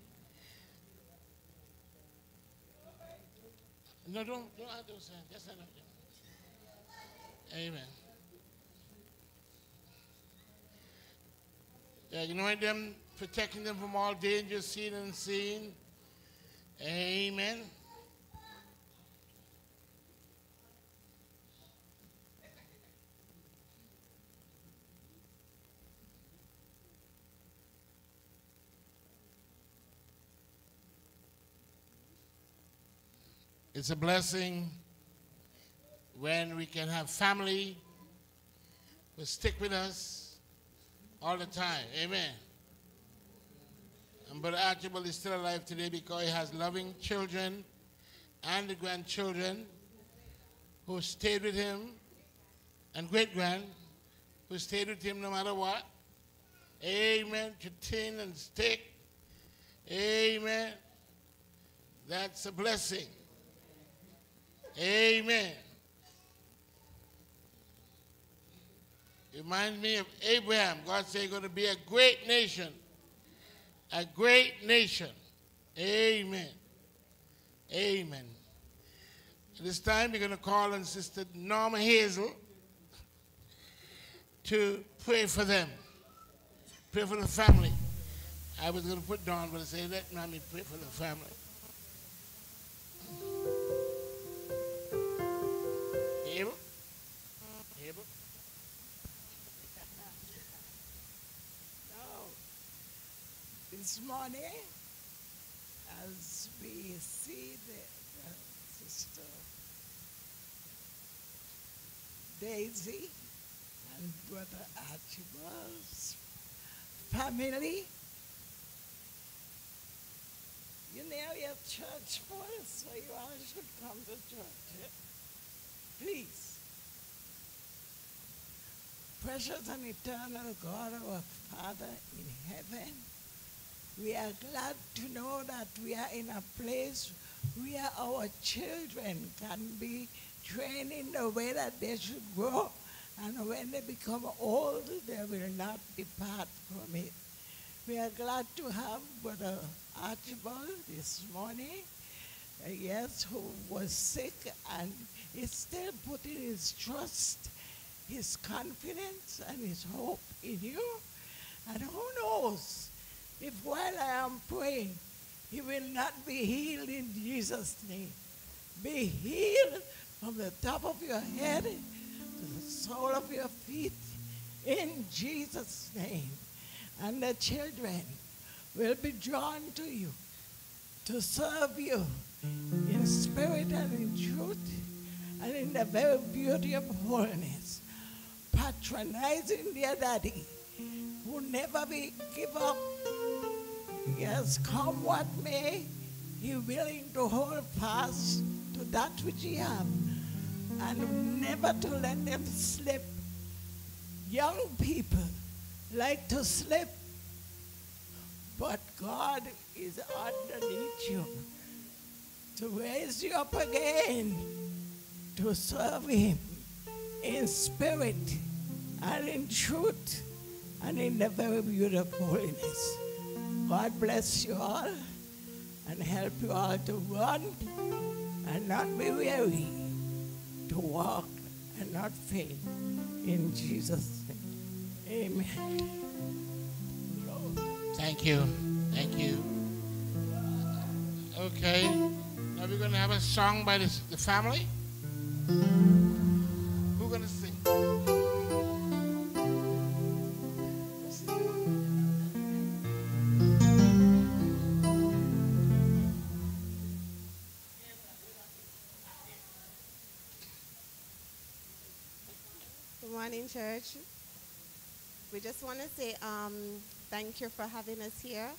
No, don't, don't add those hands. Just anoint them. Amen. Yeah, anoint them, protecting them from all dangers, seen and unseen. Amen. It's a blessing when we can have family who stick with us all the time. Amen. And Brother Archibald is still alive today because he has loving children and grandchildren who stayed with him and great grand who stayed with him no matter what. Amen. To tin and stick. Amen. That's a blessing. Amen. Reminds me of Abraham. God said, You're going to be a great nation. A great nation. Amen. Amen. This time we're going to call on Sister Norma Hazell to pray for them. Pray for the family. I was going to put Dawn, but I say, let mommy pray for the family. This morning, as we see the, the sister Daisy and brother Archibald's family, you know your church boys, so you all should come to church. eh? Please. Precious and eternal God, our Father in heaven, we are glad to know that we are in a place where our children can be trained in the way that they should grow. And when they become old, they will not depart from it. We are glad to have Brother Archibald this morning, uh, yes, who was sick and is still putting his trust, his confidence, and his hope in you. And who knows if while I am praying, he will not be healed in Jesus' name. Be healed from the top of your head to the sole of your feet in Jesus' name. And the children will be drawn to you to serve you in spirit and in truth and in the very beauty of holiness, patronizing their daddy who never be give up. Yes, come what may, he willing to hold fast to that which he have and never to let them slip. Young people like to slip, but God is underneath you to raise you up again to serve him in spirit and in truth and in the very beautiful holiness. God bless you all and help you all to run and not be weary, to walk and not faint. In Jesus' name. Amen. Thank you. Thank you. Okay. Now we're going to have a song by this, the family. Who's going to sing? Church. We just want to say um, thank you for having us here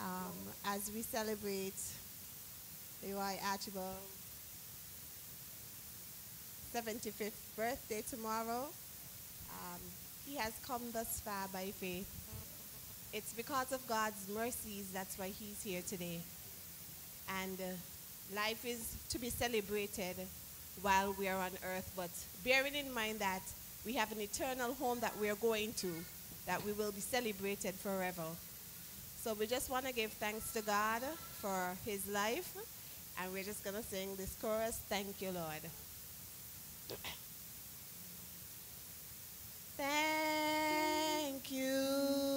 um, as we celebrate Leroy Archibald 75th birthday tomorrow. Um, he has come thus far by faith. It's because of God's mercies that's why he's here today. And uh, life is to be celebrated while we are on earth, but bearing in mind that we have an eternal home that we are going to, that we will be celebrated forever. So we just want to give thanks to God for his life, and we're just going to sing this chorus Thank you, Lord. Thank you,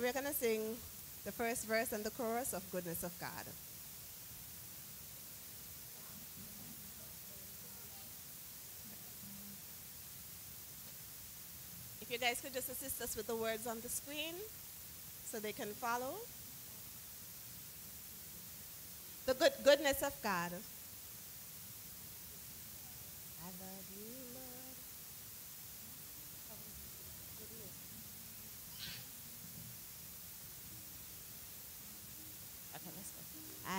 So we're going to sing the first verse and the chorus of Goodness of God. If you guys could just assist us with the words on the screen so they can follow. The good, goodness of God. I love you, Lord. Okay, let's go. I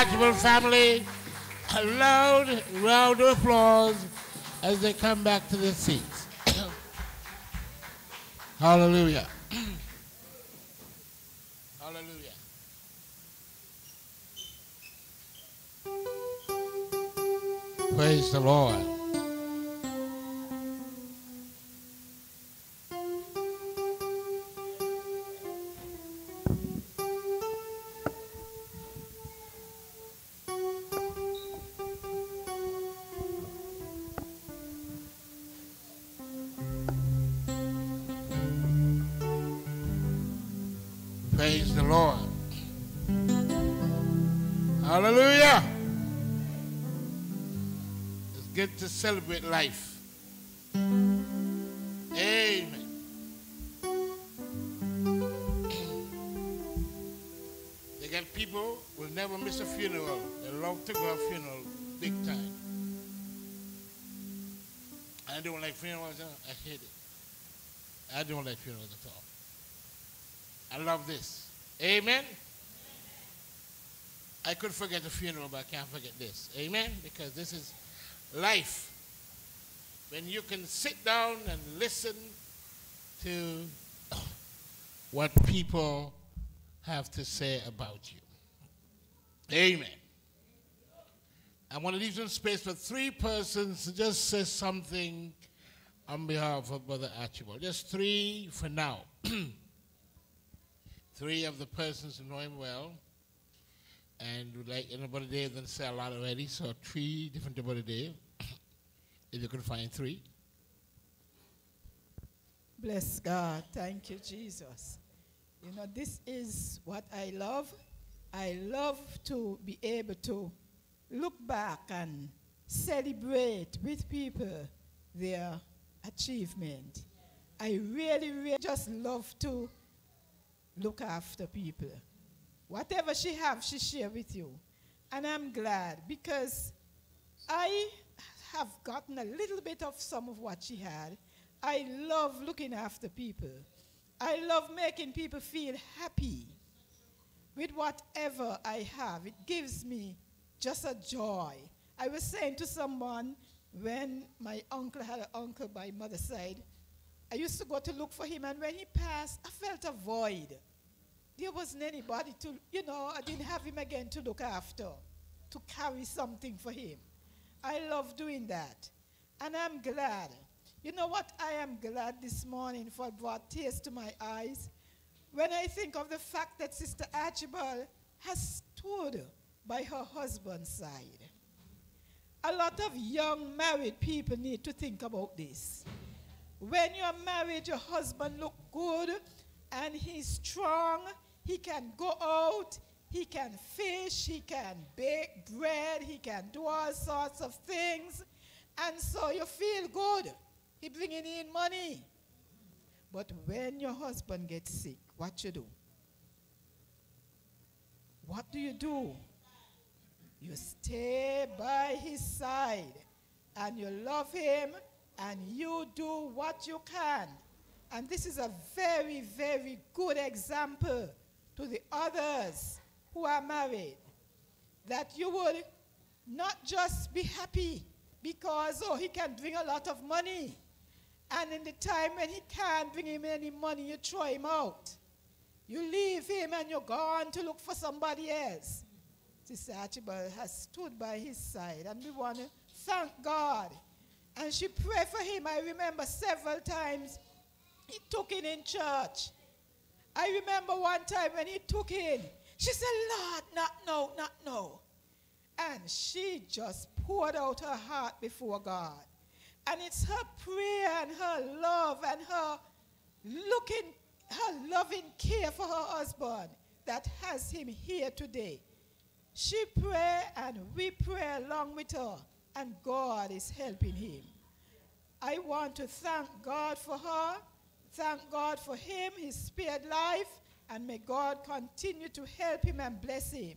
Archibald family a loud round of applause as they come back to their seats. Hallelujah. Hallelujah. Praise the Lord. Celebrate life. Amen. They got people will never miss a funeral. They love to go to a funeral big time. I don't like funerals. I hate it. I don't like funerals at all. I love this. Amen. I could forget a funeral, but I can't forget this. Amen. Because this is life. When you can sit down and listen to what people have to say about you. Amen. I want to leave some space for three persons to just say something on behalf of Brother Archibald. Just three for now. three of the persons who know him well. And would like anybody there than say a lot already, so three different everybody there. If you can find three. Bless God. Thank you, Jesus. You know, this is what I love. I love to be able to look back and celebrate with people their achievement. I really, really just love to look after people. Whatever she have, she share with you. And I'm glad because I have gotten a little bit of some of what she had. I love looking after people. I love making people feel happy with whatever I have. It gives me just a joy. I was saying to someone when my uncle had an uncle by mother's side, I used to go to look for him, and when he passed, I felt a void. There wasn't anybody to, you know, I didn't have him again to look after, to carry something for him. I love doing that. And I'm glad. You know what? I am glad this morning for brought tears to my eyes when I think of the fact that Sister Archibald has stood by her husband's side. A lot of young married people need to think about this. When you're married, your husband look good and he's strong. He can go out, he can fish, he can bake bread, he can do all sorts of things. And so you feel good. He bringing in money. But when your husband gets sick, what you do? What do you do? You stay by his side and you love him and you do what you can. And this is a very, very good example to the others who are married that you would not just be happy because, oh, he can bring a lot of money. And in the time when he can't bring him any money, you throw him out. You leave him and you're gone to look for somebody else. Sister Archibald has stood by his side, and we want to thank God. And she prayed for him. I remember several times he took in in church. I remember one time when he took in, she said, Lord, not no, not no. And she just poured out her heart before God. And it's her prayer and her love and her looking, her loving care for her husband that has him here today. She pray and we pray along with her, and God is helping him. I want to thank God for her, thank God for him, his spared life, and may God continue to help him and bless him.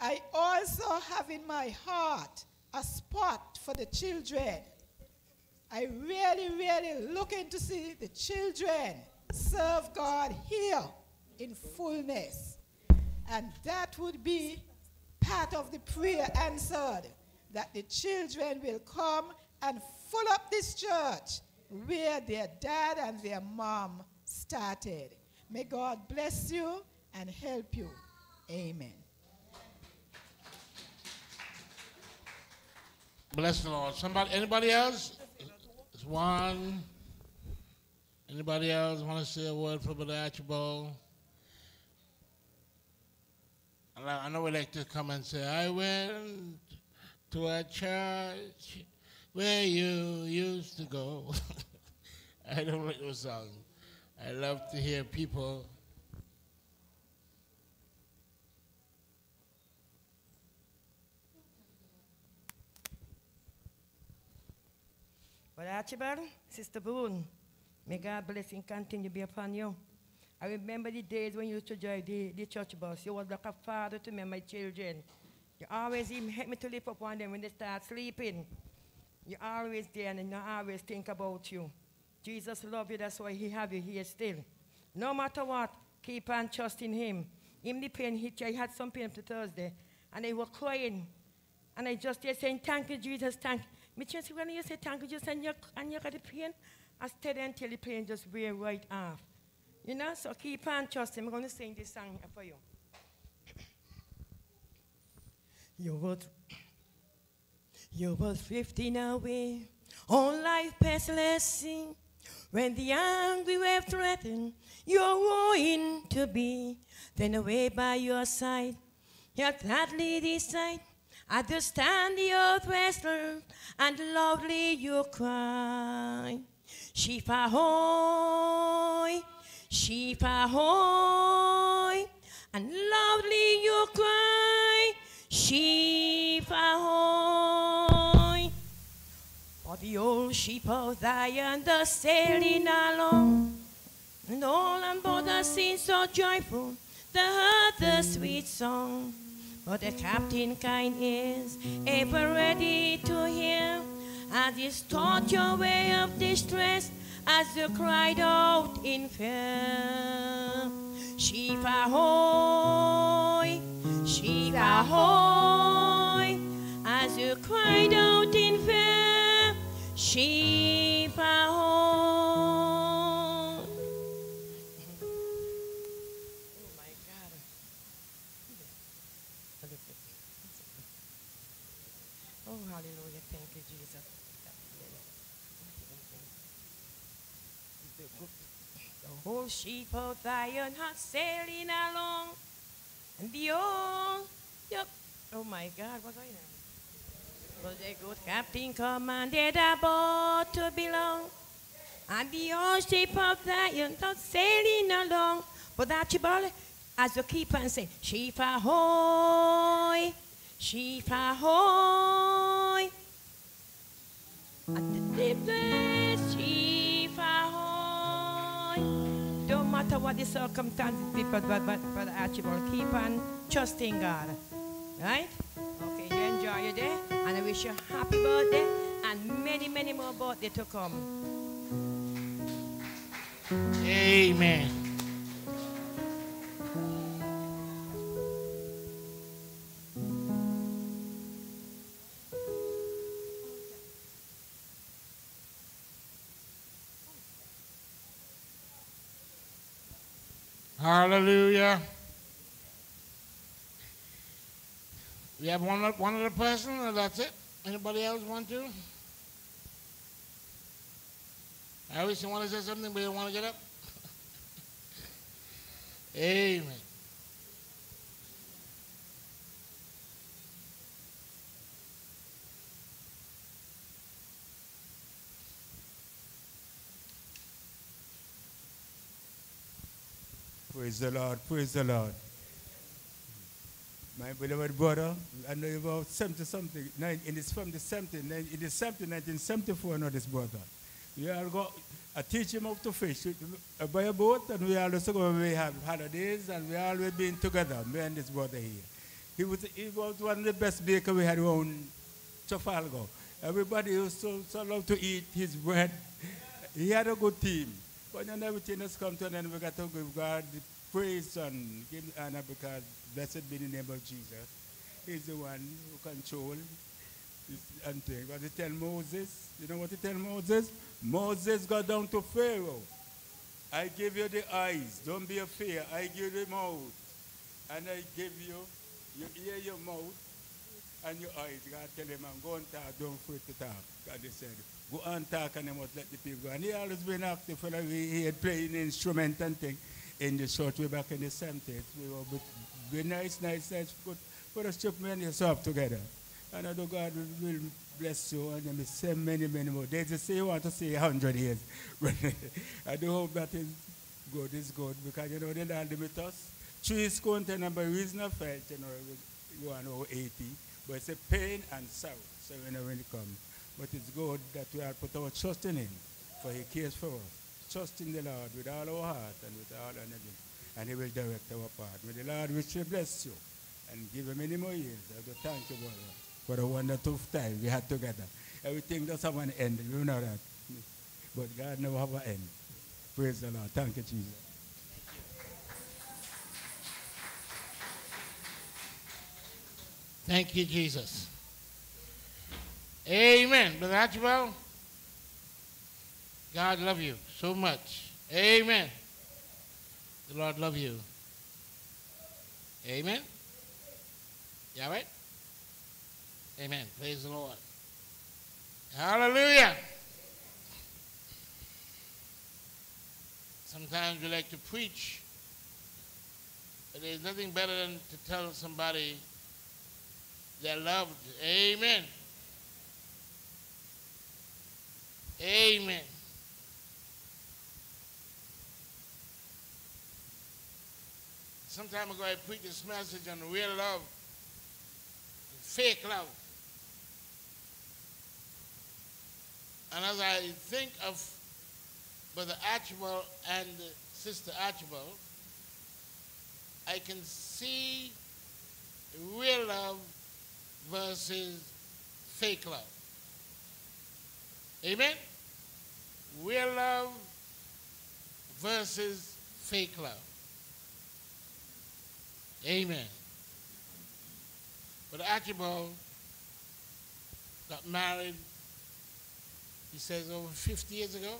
I also have in my heart a spot for the children. I really, really looking to see the children serve God here in fullness. And that would be part of the prayer answered that the children will come and fill up this church where their dad and their mom started. May God bless you and help you. Amen. Bless the Lord. Somebody, anybody else? There's one. Anybody else want to say a word for Brother Archibald? I know we like to come and say, I went to a church where you used to go. I don't like those songs. I love to hear people. But Archibald, Sister Boone, may God blessing continue to be upon you. I remember the days when you used to drive the, the church bus. You was like a father to me and my children. You always help me to lift up on them when they start sleeping. You always there and you always think about you. Jesus love you, that's why he have you here still. No matter what, keep on trusting him. In the pain hit you, I had some pain to Thursday, and I was crying. And I just there saying, thank you, Jesus, thank you. Me just when you say thank you, Jesus, and you, and you got the pain, I stayed until the pain just wear right off. You know, so keep on trusting. I'm going to sing this song for you. You was, you was 15 away, on life pestilence. When the angry wave threatened, you're going to be. Then away by your side, you gladly decide. Stand the earth western, and loudly you cry. Sheep ahoy, sheep ahoy, and loudly you cry. Sheep ahoy. For the old sheep of Zion, the sailing along, and all on board the scene so joyful, they heard the sweet song. But the captain kind is ever ready to hear, as he taught your way of distress, as you cried out in fear. Sheep ahoy, whole sheep of Zion are sailing along. And the old, yep. Oh my God, what's going on? But the good captain commanded a boat to belong. And the old sheep of Zion are sailing along. But Archibald, as you keep on saying, sheep ahoy, sheep ahoy. And the blessed sheep matter what the circumstances be, but, but, but, but Archibald, keep on trusting God. Right? Okay, you enjoy your day, and I wish you a happy birthday and many, many more birthdays to come. Amen. Hallelujah. We have one, one other person, or that's it? Anybody else want to? I you want to say something, but you want to get up? Amen. Praise the Lord, praise the Lord. My beloved brother, I know about 70 something, and it's from the 70, nine- it is 70, 1974, I this brother. We all go, I teach him how to fish by a boat, and we always go, we have holidays, and we are always been together, me and this brother here. He was, he was one of the best baker we had around Trafalgar. Everybody used to so love to eat his bread. He had a good team. But then everything has come to an end. We got to give God praise and give honor because blessed be the name of Jesus. He's the one who controls and thing. But he tell Moses, you know what he tell Moses? Moses got down to Pharaoh. I give you the eyes, don't be afraid. I give you the mouth. And I give you your ear, your mouth, and your eyes. God tell him, man, go and talk, don't afraid to talk. God said, go and talk and they let the people go. And he always been active for like he had playing instrument and thing in the church way back in the 70s. We were with, we nice, nice, nice, good. Put us chip and yourself together. And I know God will, bless you and then say many, many more. They just say you want to say 100 years. But I do hope that is good, is good, because you know, they don't limit us. Three is content number reason of faith, you know, you want over 80. But it's a pain and sorrow, so you know when it comes. But it's good that we are put our trust in Him, for He cares for us. Trust in the Lord with all our heart and with all our energy, and He will direct our path. May the Lord richly bless you and give you many more years. I will thank you, brother, for the wonderful time we had together. Everything does have an end, you know that. but God never have an end. Praise the Lord. Thank you, Jesus. Thank you, Jesus. Amen. Brother Archibald, God love you so much. Amen. The Lord love you. Amen. You all right? Amen. Praise the Lord. Hallelujah. Sometimes we like to preach, but there's nothing better than to tell somebody they're loved. Amen. Amen. Some time ago, I preached this message on real love, and fake love. And as I think of Brother Archibald and Sister Archibald, I can see real love versus fake love. Amen? Real love versus fake love. Amen. But Archibald got married, he says, over 50 years ago.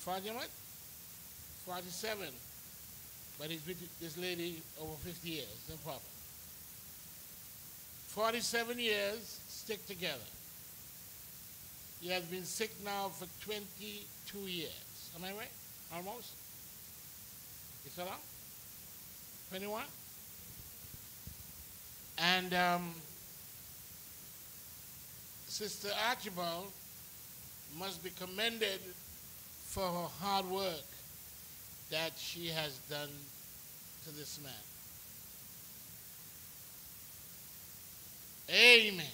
40 what? 47. But he's with this lady over 50 years, no problem. 47 years, stick together. He has been sick now for 22 years. Am I right? Almost? Is that long? 21? And um, Sister Archibald must be commended for her hard work that she has done to this man. Amen.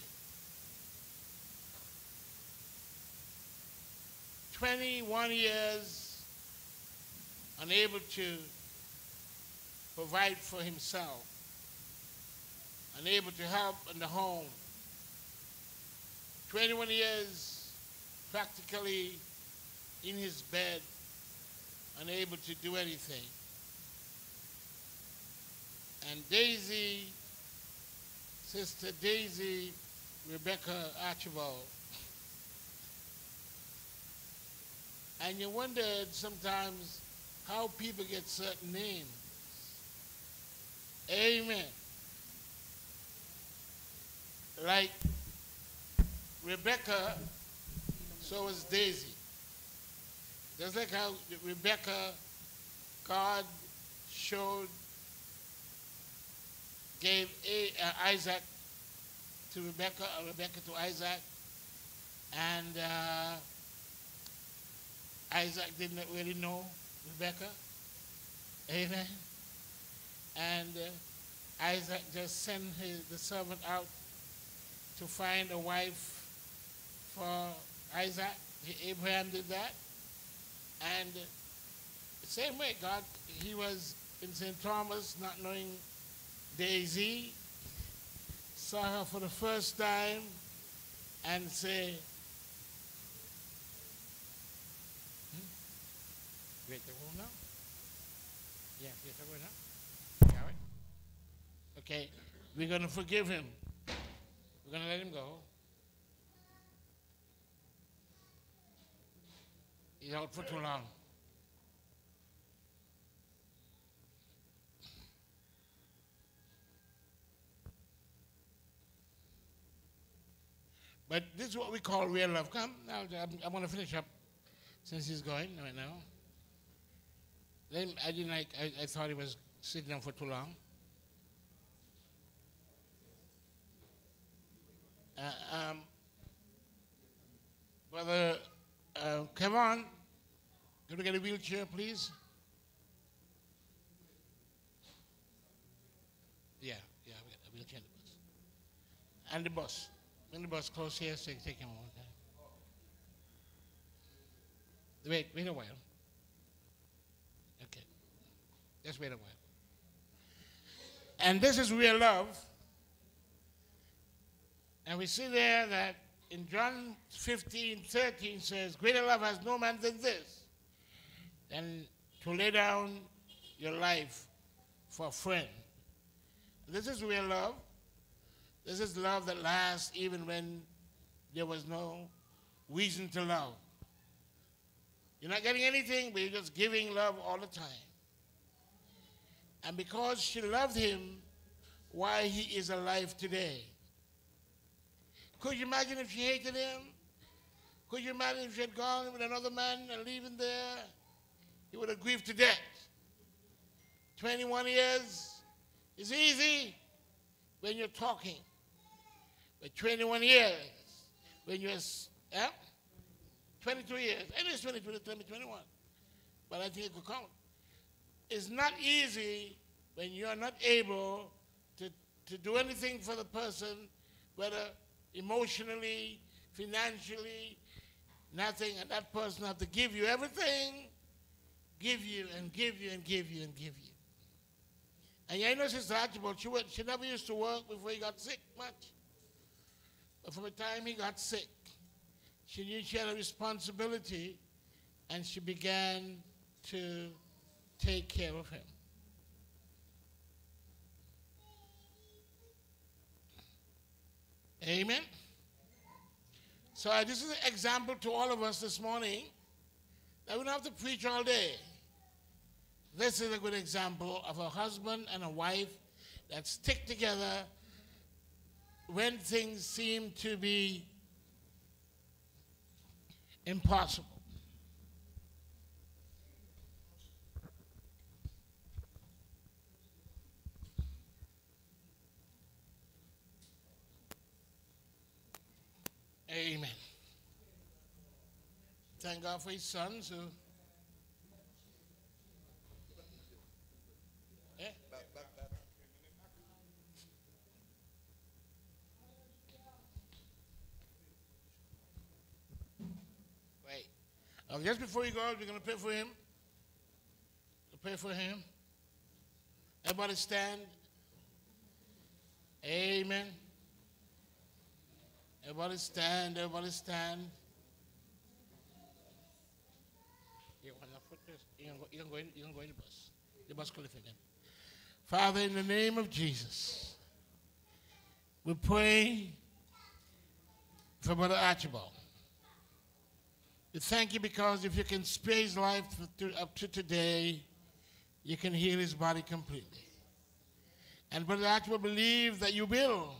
21 years unable to provide for himself, unable to help in the home. 21 years practically in his bed, unable to do anything. And Daisy, Sister Daisy Rebecca Archibald. And you wondered sometimes how people get certain names. Amen. Like Rebecca, so was Daisy. Just like how Rebecca, God showed, gave uh, Isaac to Rebecca, or Rebecca to Isaac, and uh, Isaac didn't really know Rebecca. Amen. And uh, Isaac just sent his, the servant out to find a wife for Isaac. Abraham did that. And uh, same way, God, he was in St. Thomas not knowing Daisy, saw her for the first time and say, Wait, the? Yeah, yes, I will now. Yeah, right? Okay, we're going to forgive him. We're going to let him go. He's out for too long. But this is what we call real love. Come, now I'm, I'm going to finish up since he's going right now. Then I didn't like, I, I thought he was sitting down for too long. Uh, um, Brother uh, Kevin, can we get a wheelchair, please? Yeah, yeah, we got a wheelchair in the bus. And the bus. When the bus close here, so take him on. Okay. Wait, wait a while. Okay. Just wait a while. And this is real love. And we see there that in John 15, 13 says, Greater love has no man than this, than to lay down your life for a friend. This is real love. This is love that lasts even when there was no reason to love. You're not getting anything, but you're just giving love all the time. And because she loved him, why he is alive today. Could you imagine if she hated him? Could you imagine if she had gone with another man and leave him there? He would have grieved to death. 21 years is easy when you're talking. But 21 years when you're, s- yeah? 22 years. and It is 22 to 21. But I think it could count. It's not easy when you're not able to, to do anything for the person, whether emotionally, financially, nothing, and that person have to give you everything, give you and give you and give you and give you. And I know Sister Archibald, she, she never used to work before he got sick much. But from the time he got sick, she knew she had a responsibility and she began to take care of him. Amen. So uh, this is an example to all of us this morning that we don't have to preach all day. This is a good example of a husband and a wife that stick together when things seem to be impossible. Amen. Thank God for his sons who. Eh? Right. Uh, just before you go, we're going to pray for him. Pray for him. Everybody stand. Amen. Everybody stand, everybody stand. You want to put this? You can go, you can go, in, you can go in the bus. The bus will lift again. Father, in the name of Jesus, we pray for Brother Archibald. We thank you because if you can spare his life to, up to today, you can heal his body completely. And Brother Archibald, believe that you will.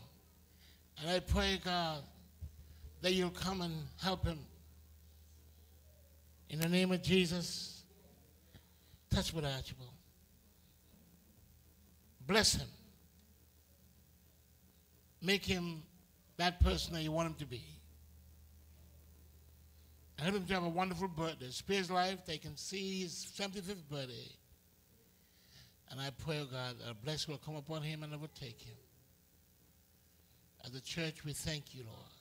And I pray, God, that you'll come and help him. In the name of Jesus, touch Brother Archibald. Bless him. Make him that person that you want him to be. And help him to have a wonderful birthday. Spare his life, they can see his 75th birthday. And I pray, oh God, that a blessing will come upon him and overtake him. As a church, we thank you, Lord.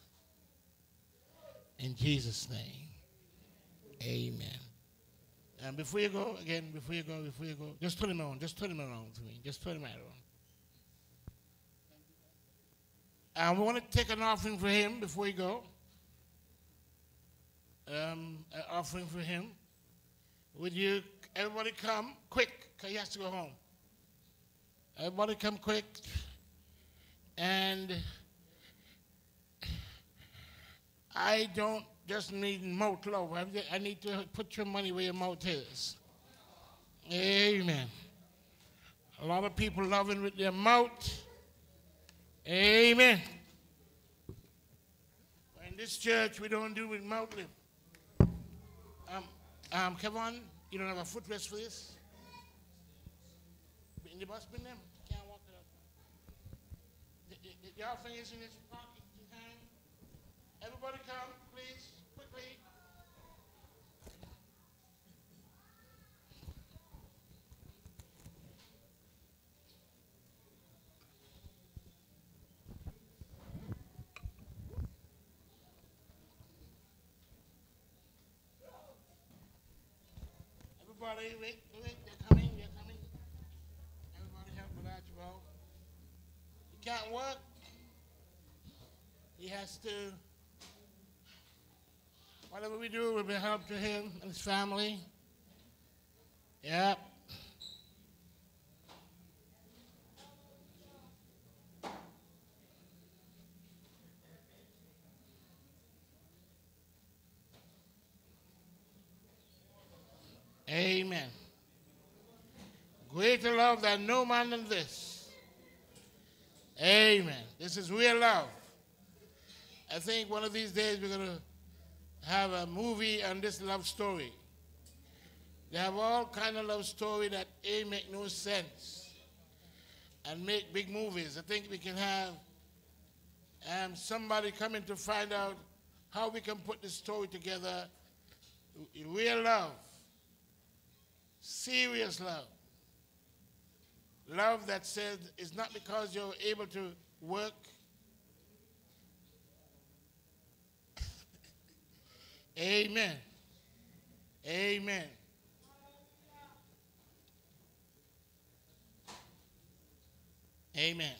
In Jesus' name, amen. And before you go, again, before you go, before you go, just turn him around, just turn him around to me, just turn him around. And we want to take an offering for him before you go. Um, an offering for him. Would you, everybody come quick, because he has to go home. Everybody come quick. And I don't just need mouth love. I need to put your money where your mouth is. Amen. A lot of people loving with their mouth. Amen. In this church, we don't do with mouth lift. Um, um, Kevin, you don't have a footrest for this? In the bus bin them? Can't walk it up. The, the, the offering is in his pocket behind. Everybody come, please, quickly. Everybody, wait, wait, they're coming, they're coming. Everybody help that, bro. He can't work. He has to Whatever we do will be help to him and his family. Yep. Amen. Greater love than no man than this. Amen. This is real love. I think one of these days we're going to have a movie on this love story. They have all kind of love story that A make no sense and make big movies. I think we can have um, somebody coming to find out how we can put this story together. Real love, serious love, love that says it's not because you're able to work Amen. Amen. Amen.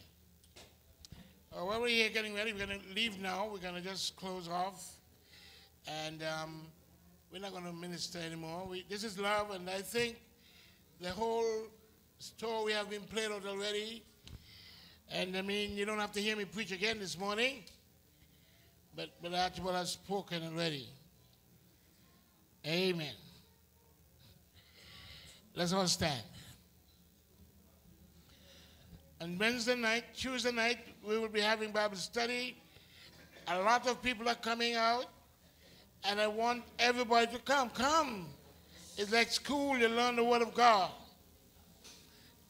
Uh, while we're here getting ready, we're going to leave now. We're going to just close off. And um, we're not going to minister anymore. We, this is love, and I think the whole story have been played out already. And I mean, you don't have to hear me preach again this morning, but, but that's what I've spoken already. Amen. Let's all stand. On Wednesday night, Tuesday night, we will be having Bible study. A lot of people are coming out, and I want everybody to come. Come. It's like school, you learn the Word of God.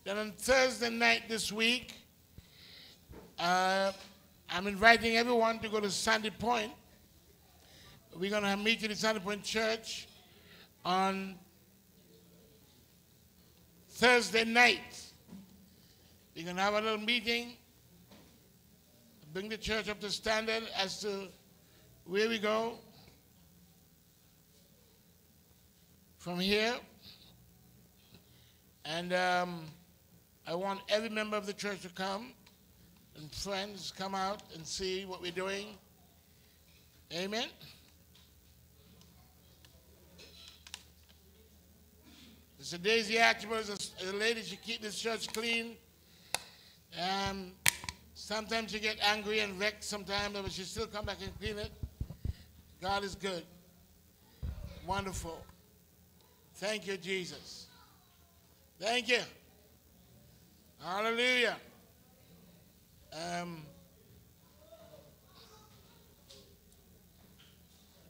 Then on Thursday night this week, uh, I'm inviting everyone to go to Sandy Point. We're going to have meeting at Sandy Point Church on Thursday night. We're going to have a little meeting, bring the church up to standard as to where we go from here. And um, I want every member of the church to come and friends come out and see what we're doing. Amen. Sister Daisy Archibald is a, a lady, she keep this church clean. Um, sometimes she get angry and vexed sometimes, but she still come back and clean it. God is good. Wonderful. Thank you, Jesus. Thank you. Hallelujah. Um,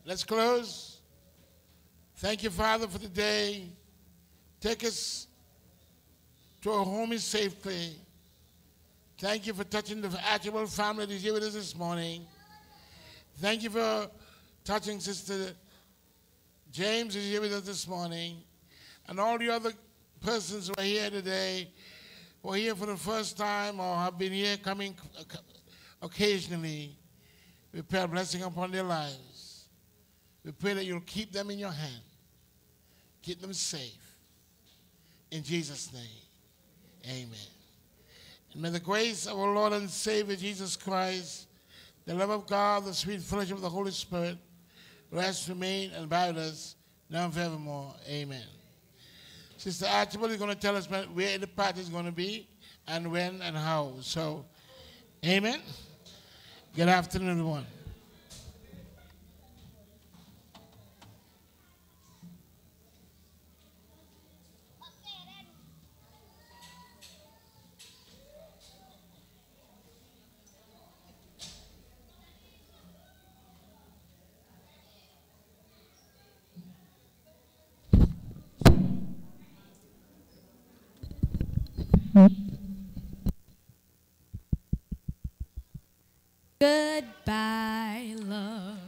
let's close. Thank you, Father, for the day. Take us to our home safely. Thank you for touching the Archibald family that is here with us this morning. Thank you for touching Sister James is here with us this morning. And all the other persons who are here today, who are here for the first time or have been here coming occasionally, we pray a blessing upon their lives. We pray that you'll keep them in your hand, keep them safe. In Jesus' name, amen. And may the grace of our Lord and Savior Jesus Christ, the love of God, the sweet fellowship of the Holy Spirit, rest, remain, and abide us now and forevermore. Amen. Sister Archibald is going to tell us where the party is going to be and when and how. So, amen. Good afternoon, everyone. Goodbye, love.